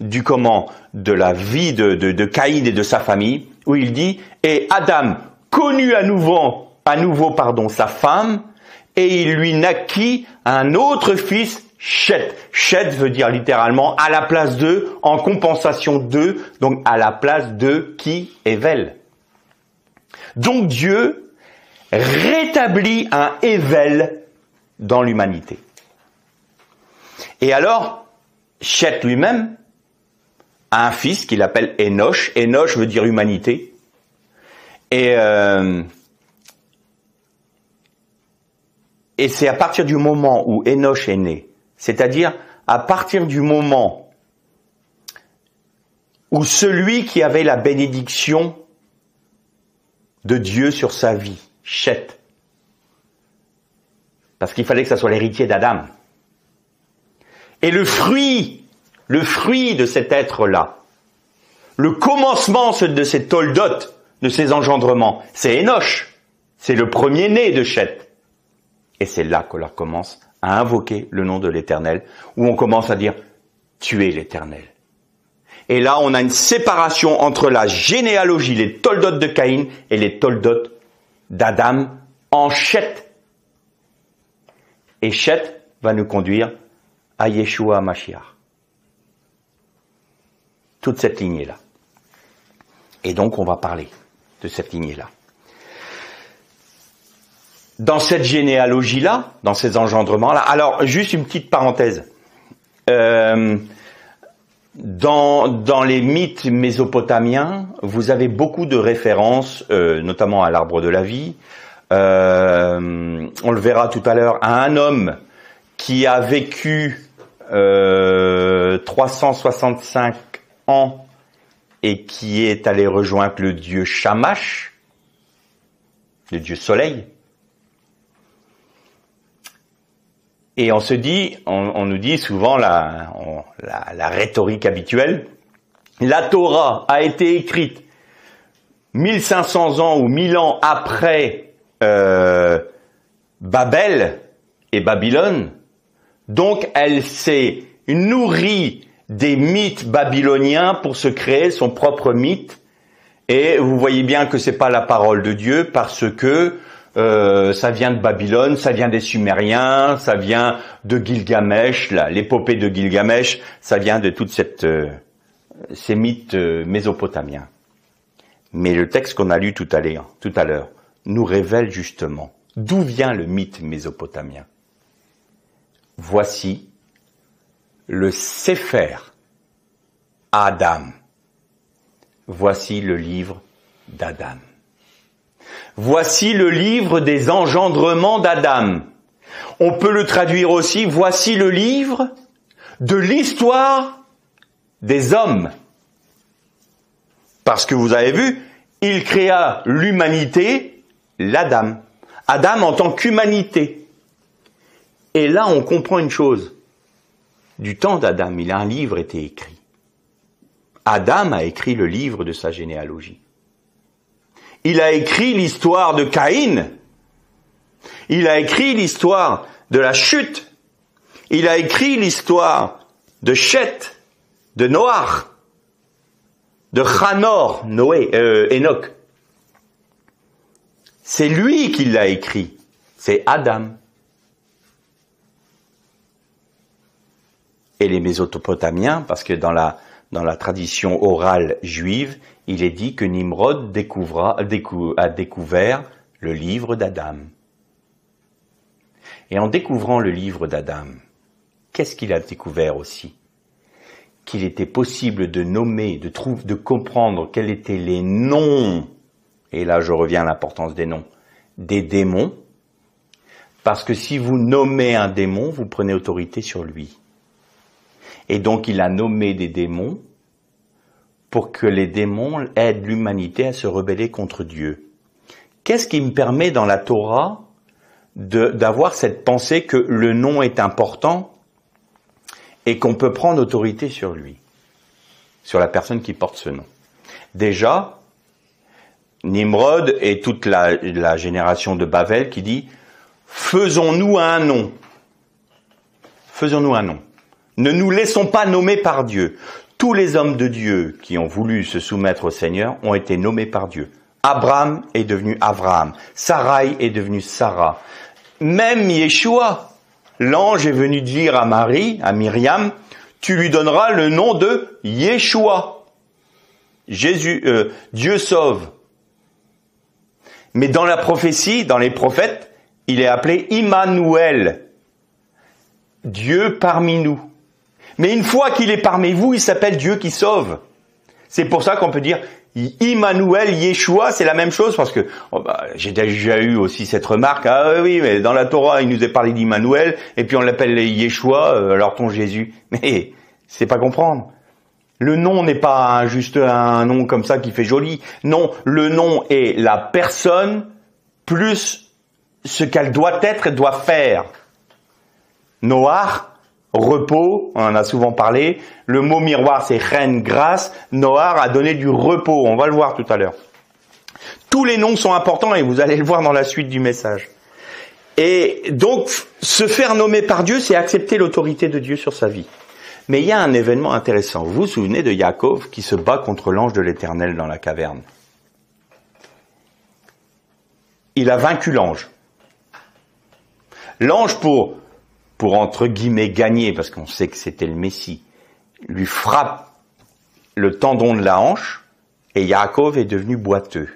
S1: du comment de la vie de, de, Caïn et de sa famille, où il dit et Adam connut à nouveau, à nouveau pardon sa femme, et il lui naquit un autre fils, Chet. Chet veut dire littéralement à la place de, en compensation de, donc à la place de qui Evel. Donc Dieu rétablit un Evel dans l'humanité. Et alors, Chet lui-même a un fils qu'il appelle Enoch. Enoch veut dire humanité. Et, euh, et c'est à partir du moment où Enoch est né, c'est-à-dire à partir du moment où celui qui avait la bénédiction de Dieu sur sa vie, Chet, parce qu'il fallait que ça soit l'héritier d'Adam, et le fruit, le fruit de cet être-là, le commencement de ces toldotes, de ces engendrements, c'est Enoch. C'est le premier-né de Chet. Et c'est là qu'on leur commence à invoquer le nom de l'Éternel, où on commence à dire, tu es l'Éternel. Et là, on a une séparation entre la généalogie, les toldotes de Caïn et les toldotes d'Adam en Chet. Et Chet va nous conduire à Yeshua Mashiach. Toute cette lignée-là. Et donc on va parler de cette lignée-là. Dans cette généalogie-là, dans ces engendrements-là, alors juste une petite parenthèse. Euh, dans, les mythes mésopotamiens, vous avez beaucoup de références, euh, notamment à l'arbre de la vie. Euh, on le verra tout à l'heure, à un homme qui a vécu 365 euh, ans et qui est allé rejoindre le dieu Shamash, le dieu soleil. Et on se dit, on, nous dit souvent la, la, rhétorique habituelle, la Torah a été écrite 1500 ans ou 1000 ans après euh, Babel et Babylone, donc elle s'est nourrie des mythes babyloniens pour se créer son propre mythe. Et vous voyez bien que c'est pas la parole de Dieu parce que euh, ça vient de Babylone, ça vient des Sumériens, ça vient de Gilgamesh, l'épopée de Gilgamesh, ça vient de toute cette euh, ces mythes euh, mésopotamiens. Mais le texte qu'on a lu tout à l'heure, tout à l'heure, nous révèle justement d'où vient le mythe mésopotamien. Voici le Sefer Adam. Voici le livre d'Adam. Voici le livre des engendrements d'Adam. On peut le traduire aussi, voici le livre de l'histoire des hommes. Parce que vous avez vu, il créa l'humanité, l'Adam. Adam en tant qu'humanité. Et là, on comprend une chose. Du temps d'Adam, il a un livre été écrit. Adam a écrit le livre de sa généalogie. Il a écrit l'histoire de Caïn. Il a écrit l'histoire de la chute. Il a écrit l'histoire de Chet, de Noach, de Chanor, Noé, euh, Enoch. C'est lui qui l'a écrit. C'est Adam. Les Mésopotamiens, parce que dans la, tradition orale juive, il est dit que Nimrod a découvert le livre d'Adam. Et en découvrant le livre d'Adam, qu'est-ce qu'il a découvert aussi? Qu'il était possible de nommer, de comprendre quels étaient les noms, et là je reviens à l'importance des noms, des démons, parce que si vous nommez un démon, vous prenez autorité sur lui. Et donc il a nommé des démons pour que les démons aident l'humanité à se rebeller contre Dieu. Qu'est-ce qui me permet dans la Torah d'avoir cette pensée que le nom est important et qu'on peut prendre autorité sur lui, sur la personne qui porte ce nom? Déjà, Nimrod et toute la, génération de Bavel qui dit faisons-nous un nom. Faisons-nous un nom. Ne nous laissons pas nommer par Dieu. Tous les hommes de Dieu qui ont voulu se soumettre au Seigneur ont été nommés par Dieu. Abraham est devenu Abraham. Sarai est devenue Sarah. Même Yeshua, l'ange est venu dire à Marie, à Myriam, tu lui donneras le nom de Yeshua. Jésus, euh, Dieu sauve. Mais dans la prophétie, dans les prophètes, il est appelé Immanuel, Dieu parmi nous. Mais une fois qu'il est parmi vous, il s'appelle Dieu qui sauve. C'est pour ça qu'on peut dire Immanuel, Yeshua, c'est la même chose parce que oh bah, j'ai déjà eu aussi cette remarque. Ah oui, mais dans la Torah, il nous est parlé d'Immanuel et puis on l'appelle Yeshua, euh, alors ton Jésus. Mais c'est pas comprendre. Le nom n'est pas juste un nom comme ça qui fait joli. Non, le nom est la personne plus ce qu'elle doit être et doit faire. Noir, repos, on en a souvent parlé. Le mot miroir, c'est reine grâce. Noir a donné du repos, on va le voir tout à l'heure. Tous les noms sont importants et vous allez le voir dans la suite du message. Et donc, se faire nommer par Dieu, c'est accepter l'autorité de Dieu sur sa vie. Mais il y a un événement intéressant. Vous vous souvenez de Yaakov qui se bat contre l'ange de l'Éternel dans la caverne? Il a vaincu l'ange. L'ange, pour, pour entre guillemets gagner, parce qu'on sait que c'était le Messie, lui frappe le tendon de la hanche et Yaakov est devenu boiteux.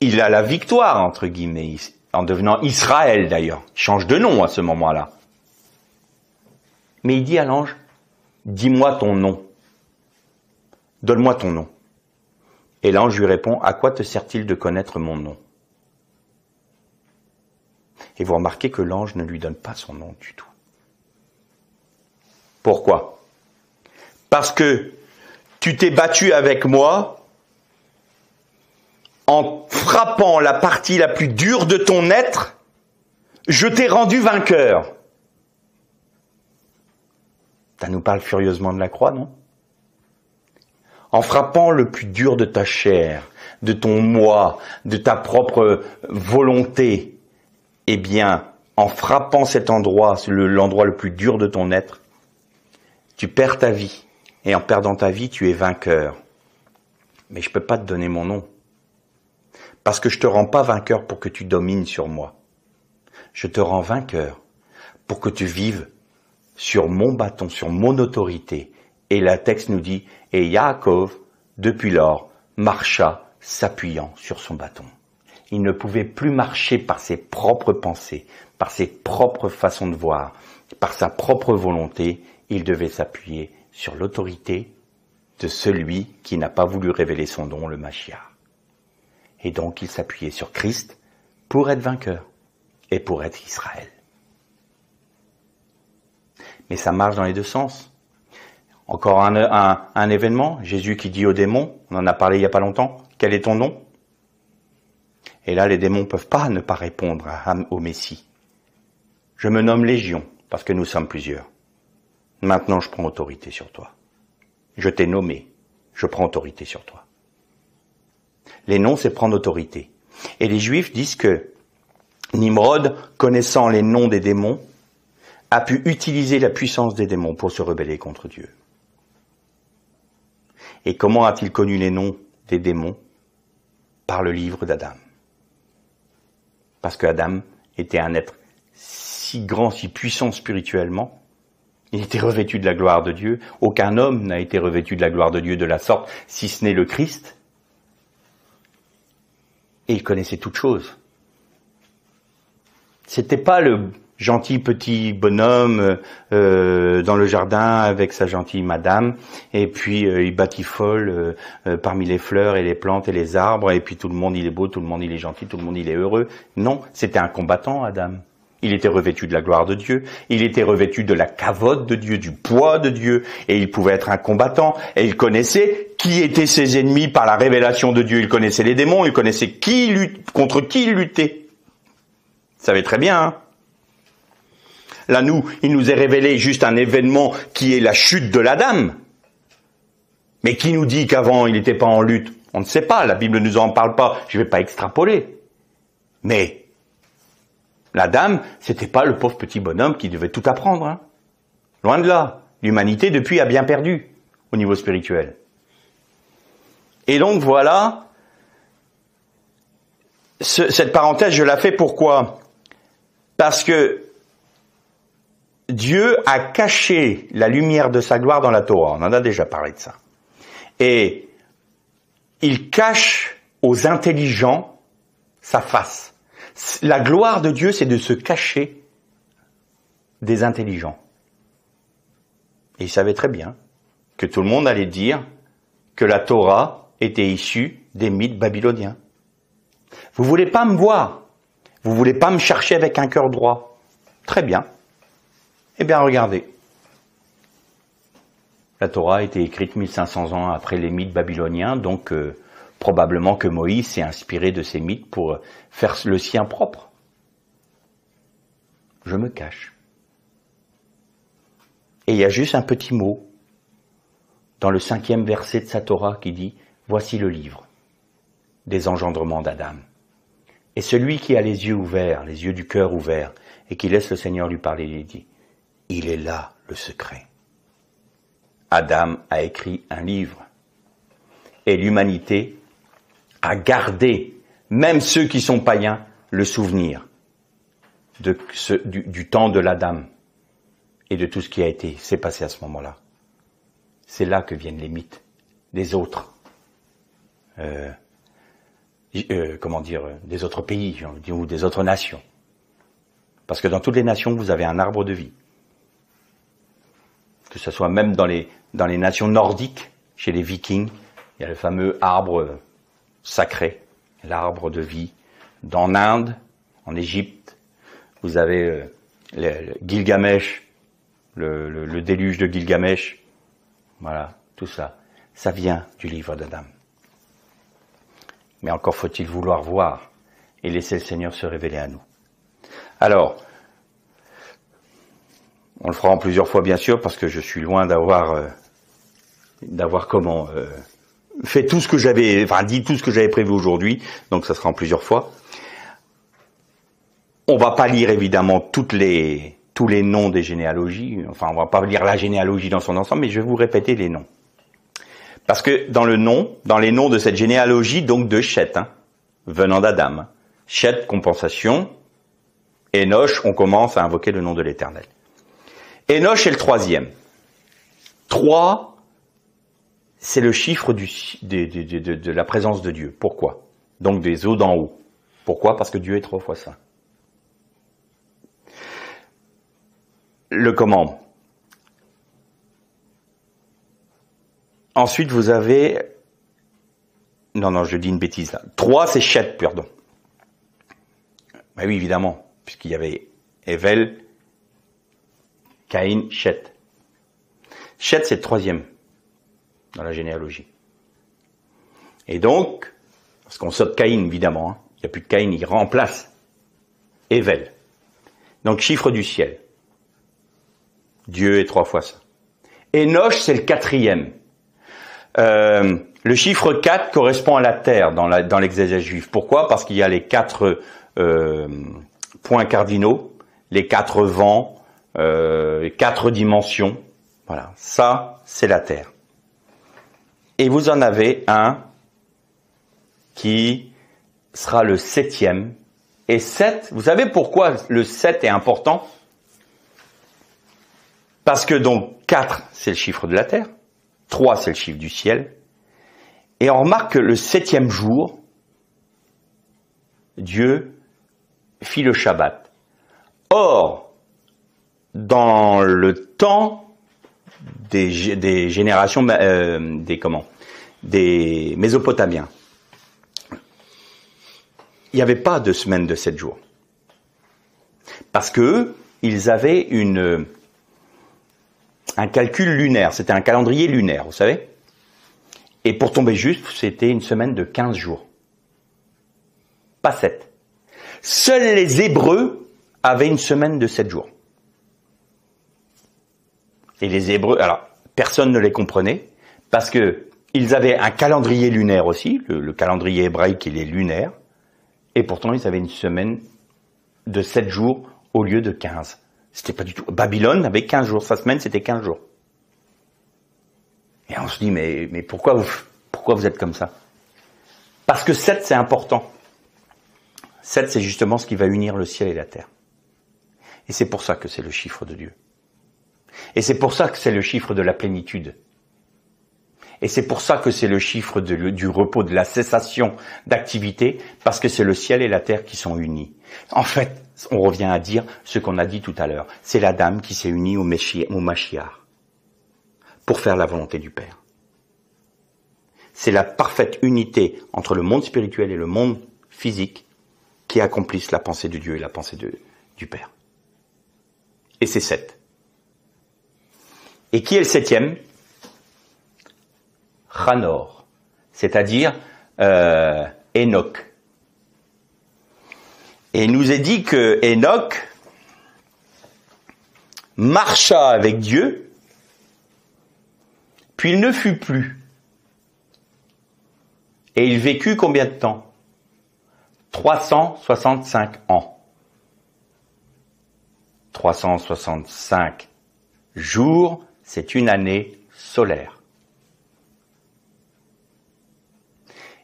S1: Il a la victoire, entre guillemets, en devenant Israël d'ailleurs. Il change de nom à ce moment-là. Mais il dit à l'ange, dis-moi ton nom. Donne-moi ton nom. Et l'ange lui répond, à quoi te sert-il de connaître mon nom? Et vous remarquez que l'ange ne lui donne pas son nom du tout. Pourquoi? Parce que tu t'es battu avec moi en frappant la partie la plus dure de ton être, je t'ai rendu vainqueur. Ça nous parle furieusement de la croix, non? En frappant le plus dur de ta chair, de ton moi, de ta propre volonté, eh bien, en frappant cet endroit, l'endroit le, plus dur de ton être, tu perds ta vie. Et en perdant ta vie, tu es vainqueur. Mais je ne peux pas te donner mon nom. Parce que je te rends pas vainqueur pour que tu domines sur moi. Je te rends vainqueur pour que tu vives sur mon bâton, sur mon autorité. Et la texte nous dit, et Yaakov, depuis lors, marcha s'appuyant sur son bâton il ne pouvait plus marcher par ses propres pensées, par ses propres façons de voir, par sa propre volonté, il devait s'appuyer sur l'autorité de celui qui n'a pas voulu révéler son nom, le Machia. Et donc il s'appuyait sur Christ pour être vainqueur et pour être Israël. Mais ça marche dans les deux sens. Encore un, événement, Jésus qui dit aux démons, on en a parlé il n'y a pas longtemps, quel est ton nom? Et là, les démons peuvent pas ne pas répondre au Messie. Je me nomme Légion, parce que nous sommes plusieurs. Maintenant, je prends autorité sur toi. Je t'ai nommé, je prends autorité sur toi. Les noms, c'est prendre autorité. Et les Juifs disent que Nimrod, connaissant les noms des démons, a pu utiliser la puissance des démons pour se rebeller contre Dieu. Et comment a-t-il connu les noms des démons? Par le livre d'Adam parce que Adam était un être si grand, si puissant spirituellement. Il était revêtu de la gloire de Dieu. Aucun homme n'a été revêtu de la gloire de Dieu de la sorte, si ce n'est le Christ. Et il connaissait toutes choses. C'était pas le, gentil petit bonhomme euh, dans le jardin avec sa gentille madame, et puis euh, il batifole euh, parmi les fleurs et les plantes et les arbres, et puis tout le monde il est beau, tout le monde il est gentil, tout le monde il est heureux. Non, c'était un combattant, Adam. Il était revêtu de la gloire de Dieu, il était revêtu de la cavote de Dieu, du poids de Dieu, et il pouvait être un combattant, et il connaissait qui étaient ses ennemis par la révélation de Dieu, il connaissait les démons, il connaissait qui contre qui il luttait. Vous savez très bien, hein Là, nous, il nous est révélé juste un événement qui est la chute de la dame. Mais qui nous dit qu'avant, il n'était pas en lutte? On ne sait pas, la Bible ne nous en parle pas, je ne vais pas extrapoler. Mais la dame, c'était pas le pauvre petit bonhomme qui devait tout apprendre. Hein. Loin de là. L'humanité, depuis, a bien perdu au niveau spirituel. Et donc voilà, cette parenthèse, je la fais pourquoi? Parce que Dieu a caché la lumière de sa gloire dans la Torah. On en a déjà parlé de ça. Et il cache aux intelligents sa face. La gloire de Dieu, c'est de se cacher des intelligents. Il savait très bien que tout le monde allait dire que la Torah était issue des mythes babyloniens. Vous voulez pas me voir, vous voulez pas me chercher avec un cœur droit. Très bien. Eh bien, regardez. La Torah a été écrite 1500 ans après les mythes babyloniens, donc euh, probablement que Moïse s'est inspiré de ces mythes pour faire le sien propre. Je me cache. Et il y a juste un petit mot dans le cinquième verset de sa Torah qui dit Voici le livre des engendrements d'Adam. Et celui qui a les yeux ouverts, les yeux du cœur ouverts, et qui laisse le Seigneur lui parler, il dit il est là le secret. Adam a écrit un livre. Et l'humanité a gardé, même ceux qui sont païens, le souvenir du, temps de l'Adam et de tout ce qui a été, s'est passé à ce moment-là. C'est là que viennent les mythes, des autres, euh, euh, comment dire, des autres pays ou des autres nations. Parce que dans toutes les nations, vous avez un arbre de vie que ce soit même dans les, dans les nations nordiques, chez les vikings, il y a le fameux arbre sacré, l'arbre de vie. Dans l'Inde, en Égypte, vous avez euh, le, Gilgamesh, le, le, déluge de Gilgamesh. Voilà, tout ça. Ça vient du livre d'Adam. Mais encore faut-il vouloir voir et laisser le Seigneur se révéler à nous. Alors, on le fera en plusieurs fois bien sûr parce que je suis loin d'avoir euh, d'avoir comment euh, fait tout ce que j'avais enfin dit tout ce que j'avais prévu aujourd'hui donc ça sera en plusieurs fois. On va pas lire évidemment toutes les tous les noms des généalogies, enfin on va pas lire la généalogie dans son ensemble mais je vais vous répéter les noms. Parce que dans le nom, dans les noms de cette généalogie donc de Chet, hein, venant d'Adam, Chet compensation, Enoch, on commence à invoquer le nom de l'Éternel. Enoch est le troisième. Trois, c'est le chiffre de, la présence de Dieu. Pourquoi? Donc des eaux d'en haut. Pourquoi? Parce que Dieu est trois fois saint. Le comment? Ensuite, vous avez... Non, non, je dis une bêtise là. Trois, c'est Chet, pardon. Ben oui, évidemment, puisqu'il y avait Evel, Caïn, Chet. Chet, c'est le troisième dans la généalogie. Et donc, parce qu'on saute Caïn, évidemment, hein. il n'y a plus de Caïn, il remplace Evel. Donc, chiffre du ciel. Dieu est trois fois ça. Enoch, c'est le quatrième. Euh, le chiffre 4 correspond à la terre dans l'exégèse juif. Pourquoi? Parce qu'il y a les quatre euh, points cardinaux, les quatre vents, euh, quatre dimensions. Voilà, ça, c'est la Terre. Et vous en avez un qui sera le septième. Et sept, vous savez pourquoi le sept est important? Parce que donc quatre, c'est le chiffre de la Terre, trois, c'est le chiffre du ciel. Et on remarque que le septième jour, Dieu fit le Shabbat. Or, dans le temps des, des générations, euh, des comment, des Mésopotamiens, il n'y avait pas de semaine de sept jours. Parce que ils avaient une, un calcul lunaire, c'était un calendrier lunaire, vous savez? Et pour tomber juste, c'était une semaine de 15 jours. Pas 7. Seuls les Hébreux avaient une semaine de 7 jours. Et les Hébreux, alors, personne ne les comprenait, parce que ils avaient un calendrier lunaire aussi, le, calendrier hébraïque, il est lunaire, et pourtant ils avaient une semaine de 7 jours au lieu de 15. C'était pas du tout. Babylone avait 15 jours, sa semaine c'était 15 jours. Et on se dit, mais, mais pourquoi, vous, pourquoi vous êtes comme ça? Parce que 7 c'est important. 7 c'est justement ce qui va unir le ciel et la terre. Et c'est pour ça que c'est le chiffre de Dieu. Et c'est pour ça que c'est le chiffre de la plénitude. Et c'est pour ça que c'est le chiffre du repos, de la cessation d'activité, parce que c'est le ciel et la terre qui sont unis. En fait, on revient à dire ce qu'on a dit tout à l'heure. C'est la dame qui s'est unie au, au Machiar pour faire la volonté du Père. C'est la parfaite unité entre le monde spirituel et le monde physique qui accomplissent la pensée de Dieu et la pensée du Père. Et c'est sept. Et qui est le septième? Hanor, c'est-à-dire euh, Enoch. Et il nous est dit que Enoch marcha avec Dieu, puis il ne fut plus. Et il vécut combien de temps? 365 ans. 365 jours, c'est une année solaire.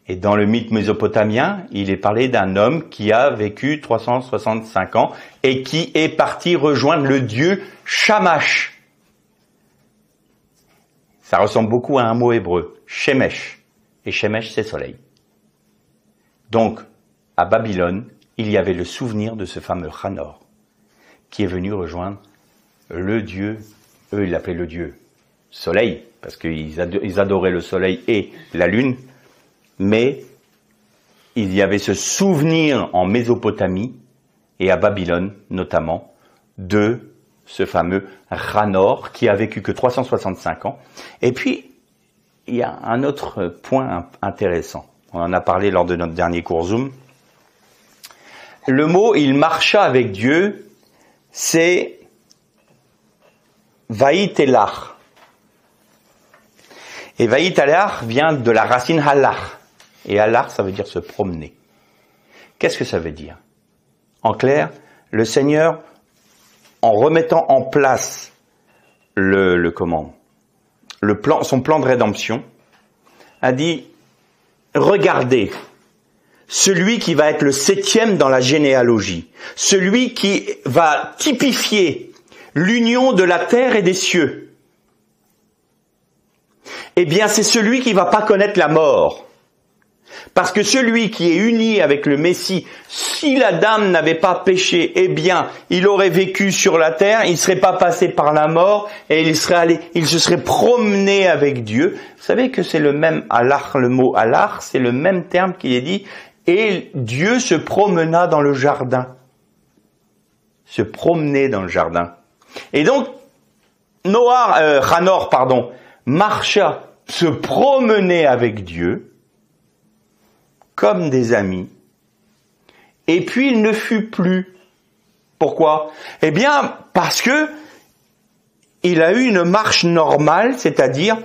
S1: Et dans le mythe mésopotamien, il est parlé d'un homme qui a vécu 365 ans et qui est parti rejoindre le dieu Shamash. Ça ressemble beaucoup à un mot hébreu, Shemesh. Et Shemesh, c'est soleil. Donc, à Babylone, il y avait le souvenir de ce fameux Hanor, qui est venu rejoindre le dieu, eux ils l'appelaient le dieu soleil, parce qu'ils adoraient le soleil et la lune, mais il y avait ce souvenir en Mésopotamie et à Babylone notamment de ce fameux Ranor qui a vécu que 365 ans. Et puis, il y a un autre point intéressant. On en a parlé lors de notre dernier cours Zoom. Le mot il marcha avec Dieu, c'est Vaïtelach. Et Vaïtelach vient de la racine halach. Et Allah, ça veut dire se promener. Qu'est-ce que ça veut dire? En clair, le Seigneur, en remettant en place le, le comment? Le plan, son plan de rédemption, a dit regardez, celui qui va être le septième dans la généalogie, celui qui va typifier l'union de la terre et des cieux, eh bien c'est celui qui va pas connaître la mort. Parce que celui qui est uni avec le Messie, si la dame n'avait pas péché, eh bien, il aurait vécu sur la terre, il ne serait pas passé par la mort et il serait allé, il se serait promené avec Dieu. Vous savez que c'est le même alar, le mot alar, c'est le même terme qui est dit, et Dieu se promena dans le jardin. Se promener dans le jardin. Et donc, Noah, euh, Hanor, pardon, marcha, se promener avec Dieu, comme des amis. Et puis il ne fut plus. Pourquoi? Eh bien, parce que il a eu une marche normale, c'est-à-dire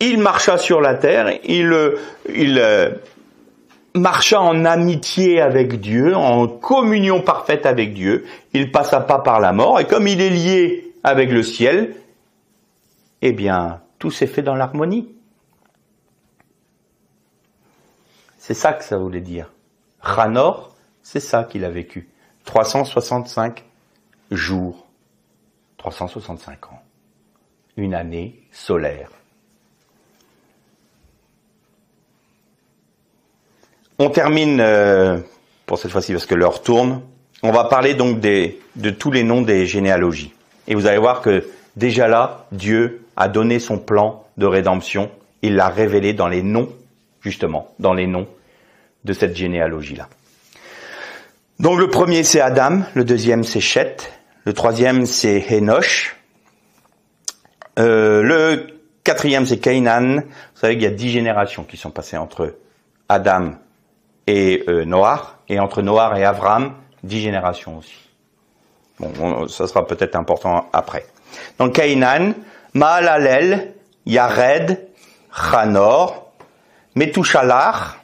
S1: il marcha sur la terre, il, il euh, marcha en amitié avec Dieu, en communion parfaite avec Dieu, il passa pas par la mort, et comme il est lié avec le ciel, eh bien, tout s'est fait dans l'harmonie. C'est ça que ça voulait dire. Ranor, c'est ça qu'il a vécu. 365 jours. 365 ans. Une année solaire. On termine euh, pour cette fois-ci parce que l'heure tourne. On va parler donc des, de tous les noms des généalogies. Et vous allez voir que déjà là, Dieu a donné son plan de rédemption. Il l'a révélé dans les noms, justement, dans les noms de cette généalogie-là. Donc le premier c'est Adam, le deuxième c'est Chet, le troisième c'est Hénoch, euh, le quatrième c'est Cainan. Vous savez qu'il y a dix générations qui sont passées entre Adam et euh, Noah, et entre Noah et Avram, dix générations aussi. Bon, ça sera peut-être important après. Donc Cainan, Maalalel, Yared, Chanor, Metushalar,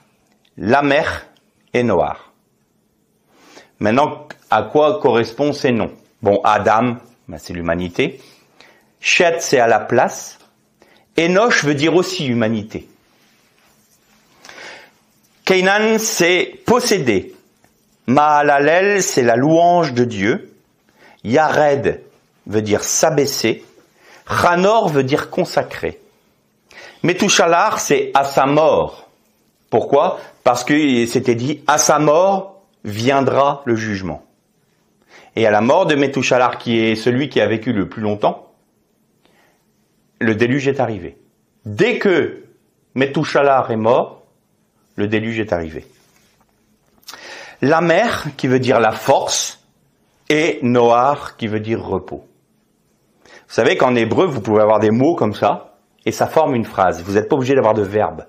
S1: Lamer et Noah. Maintenant, à quoi correspondent ces noms? Bon, Adam, ben, c'est l'humanité. Chet, c'est à la place. Enoch veut dire aussi humanité. Canaan, c'est posséder. Maalalel, c'est la louange de Dieu. Yared veut dire s'abaisser. Chanor veut dire consacré. Metushalar, c'est à sa mort. Pourquoi? Parce que c'était dit à sa mort viendra le jugement. Et à la mort de Metushalar, qui est celui qui a vécu le plus longtemps, le déluge est arrivé. Dès que Metushalar est mort, le déluge est arrivé. La mer, qui veut dire la force, et Noir, qui veut dire repos. Vous savez qu'en hébreu, vous pouvez avoir des mots comme ça, et ça forme une phrase. Vous n'êtes pas obligé d'avoir de verbe.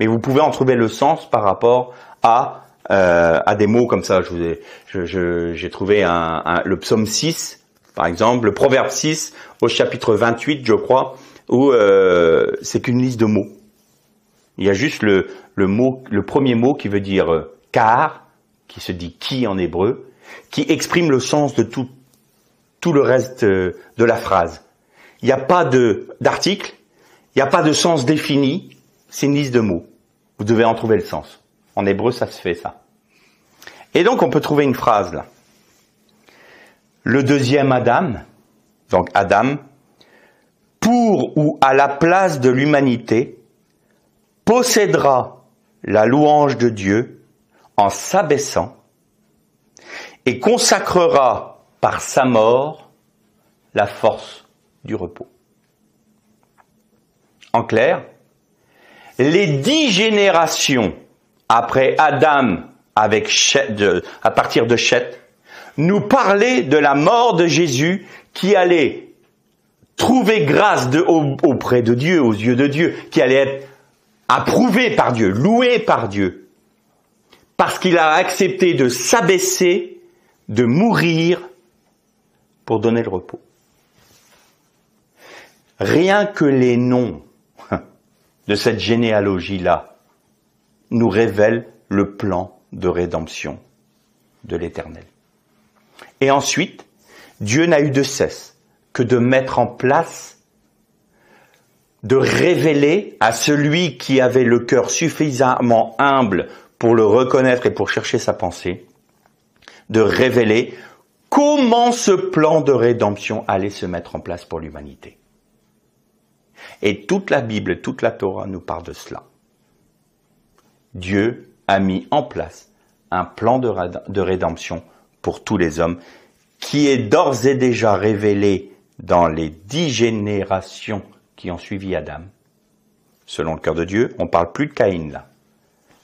S1: Mais vous pouvez en trouver le sens par rapport à, euh, à des mots comme ça. Je j'ai trouvé le psaume 6, par exemple, le proverbe 6 au chapitre 28, je crois, où euh, c'est qu'une liste de mots. Il y a juste le, le mot, le premier mot qui veut dire euh, car, qui se dit qui en hébreu, qui exprime le sens de tout, tout le reste euh, de la phrase. Il n'y a pas d'article, il n'y a pas de sens défini, c'est une liste de mots. Vous devez en trouver le sens. En hébreu, ça se fait ça. Et donc, on peut trouver une phrase là. Le deuxième Adam, donc Adam, pour ou à la place de l'humanité, possédera la louange de Dieu en s'abaissant et consacrera par sa mort la force du repos. En clair, les dix générations après Adam à partir de Chet, nous parlaient de la mort de Jésus qui allait trouver grâce auprès de Dieu, aux yeux de Dieu, qui allait être approuvé par Dieu, loué par Dieu, parce qu'il a accepté de s'abaisser, de mourir pour donner le repos. Rien que les noms de cette généalogie-là nous révèlent le plan de rédemption de l'Éternel. Et ensuite, Dieu n'a eu de cesse que de mettre en place, de révéler à celui qui avait le cœur suffisamment humble pour le reconnaître et pour chercher sa pensée, de révéler comment ce plan de rédemption allait se mettre en place pour l'humanité. Et toute la Bible, toute la Torah nous parle de cela. Dieu a mis en place un plan de rédemption pour tous les hommes qui est d'ores et déjà révélé dans les dix générations qui ont suivi Adam. Selon le cœur de Dieu, on parle plus de Caïn là.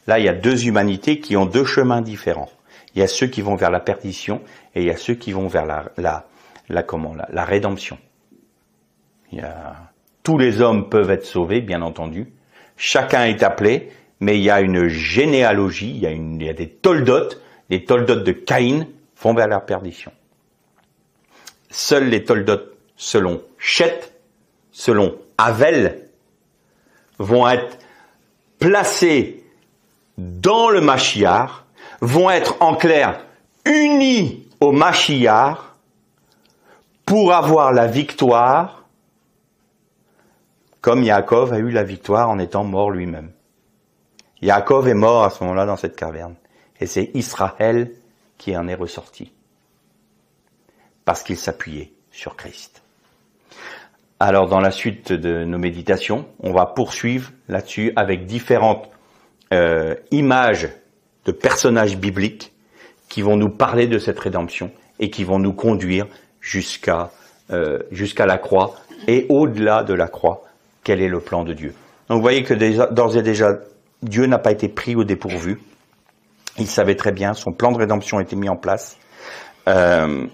S1: Là, il y a deux humanités qui ont deux chemins différents. Il y a ceux qui vont vers la perdition et il y a ceux qui vont vers la, la, la rédemption. Tous les hommes peuvent être sauvés, bien entendu. Chacun est appelé, mais il y a une généalogie, il y a, une, il y a des toldotes. Les toldotes de Caïn vont vers la perdition. Seuls les toldotes selon Chet, selon Avel, vont être placés dans le Machiar, vont être en clair unis au Machiar pour avoir la victoire, comme Yaakov a eu la victoire en étant mort lui-même. Yaakov est mort à ce moment-là dans cette caverne. Et c'est Israël qui en est ressorti parce qu'il s'appuyait sur Christ. Alors dans la suite de nos méditations, on va poursuivre là-dessus avec différentes euh, images de personnages bibliques qui vont nous parler de cette rédemption et qui vont nous conduire jusqu'à euh, jusqu'à la croix et au-delà de la croix, quel est le plan de Dieu. Donc vous voyez que d'ores et déjà, Dieu n'a pas été pris au dépourvu. Il savait très bien, son plan de rédemption était mis en place. Euh,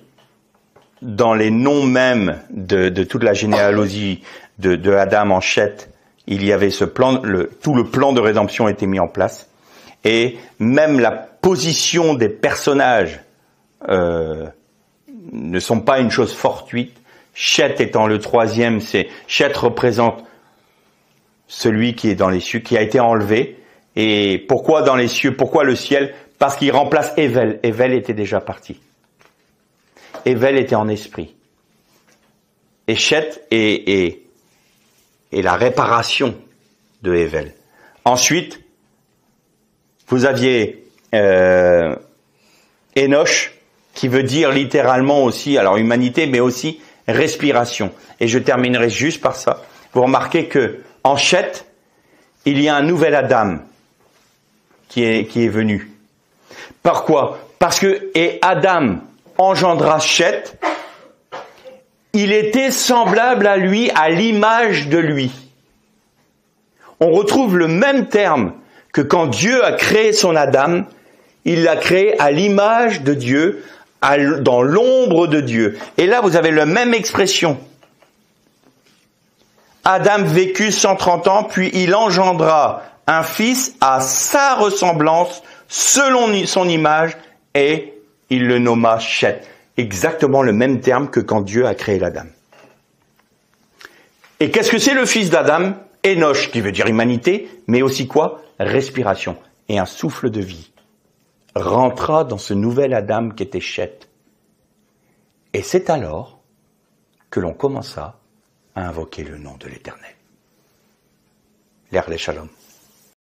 S1: dans les noms mêmes de, toute la généalogie de, Adam en Chet, il y avait ce plan, tout le plan de rédemption était mis en place. Et même la position des personnages euh, ne sont pas une chose fortuite. Chet étant le troisième, c'est Chet représente celui qui est dans les cieux, qui a été enlevé. Et pourquoi dans les cieux? Pourquoi le ciel? Parce qu'il remplace Evel. Evel était déjà parti. Evel était en esprit. Et Chet est, la réparation de Evel. Ensuite, vous aviez euh, Enoch, qui veut dire littéralement aussi, alors humanité, mais aussi respiration. Et je terminerai juste par ça. Vous remarquez que en Chet, il y a un nouvel Adam qui est, qui est venu. Par quoi Parce que, et Adam engendra Chet, il était semblable à lui, à l'image de lui. On retrouve le même terme que quand Dieu a créé son Adam, il l'a créé à l'image de Dieu, dans l'ombre de Dieu. Et là, vous avez la même expression. Adam vécut 130 ans, puis il engendra un fils à sa ressemblance, selon son image, et il le nomma Chet. Exactement le même terme que quand Dieu a créé l'Adam. Et qu'est-ce que c'est le fils d'Adam? Enoch, qui veut dire humanité, mais aussi quoi? Respiration et un souffle de vie. Rentra dans ce nouvel Adam qui était Chet. Et c'est alors que l'on commença à invoquer le nom de l'Éternel. L'air les shalom.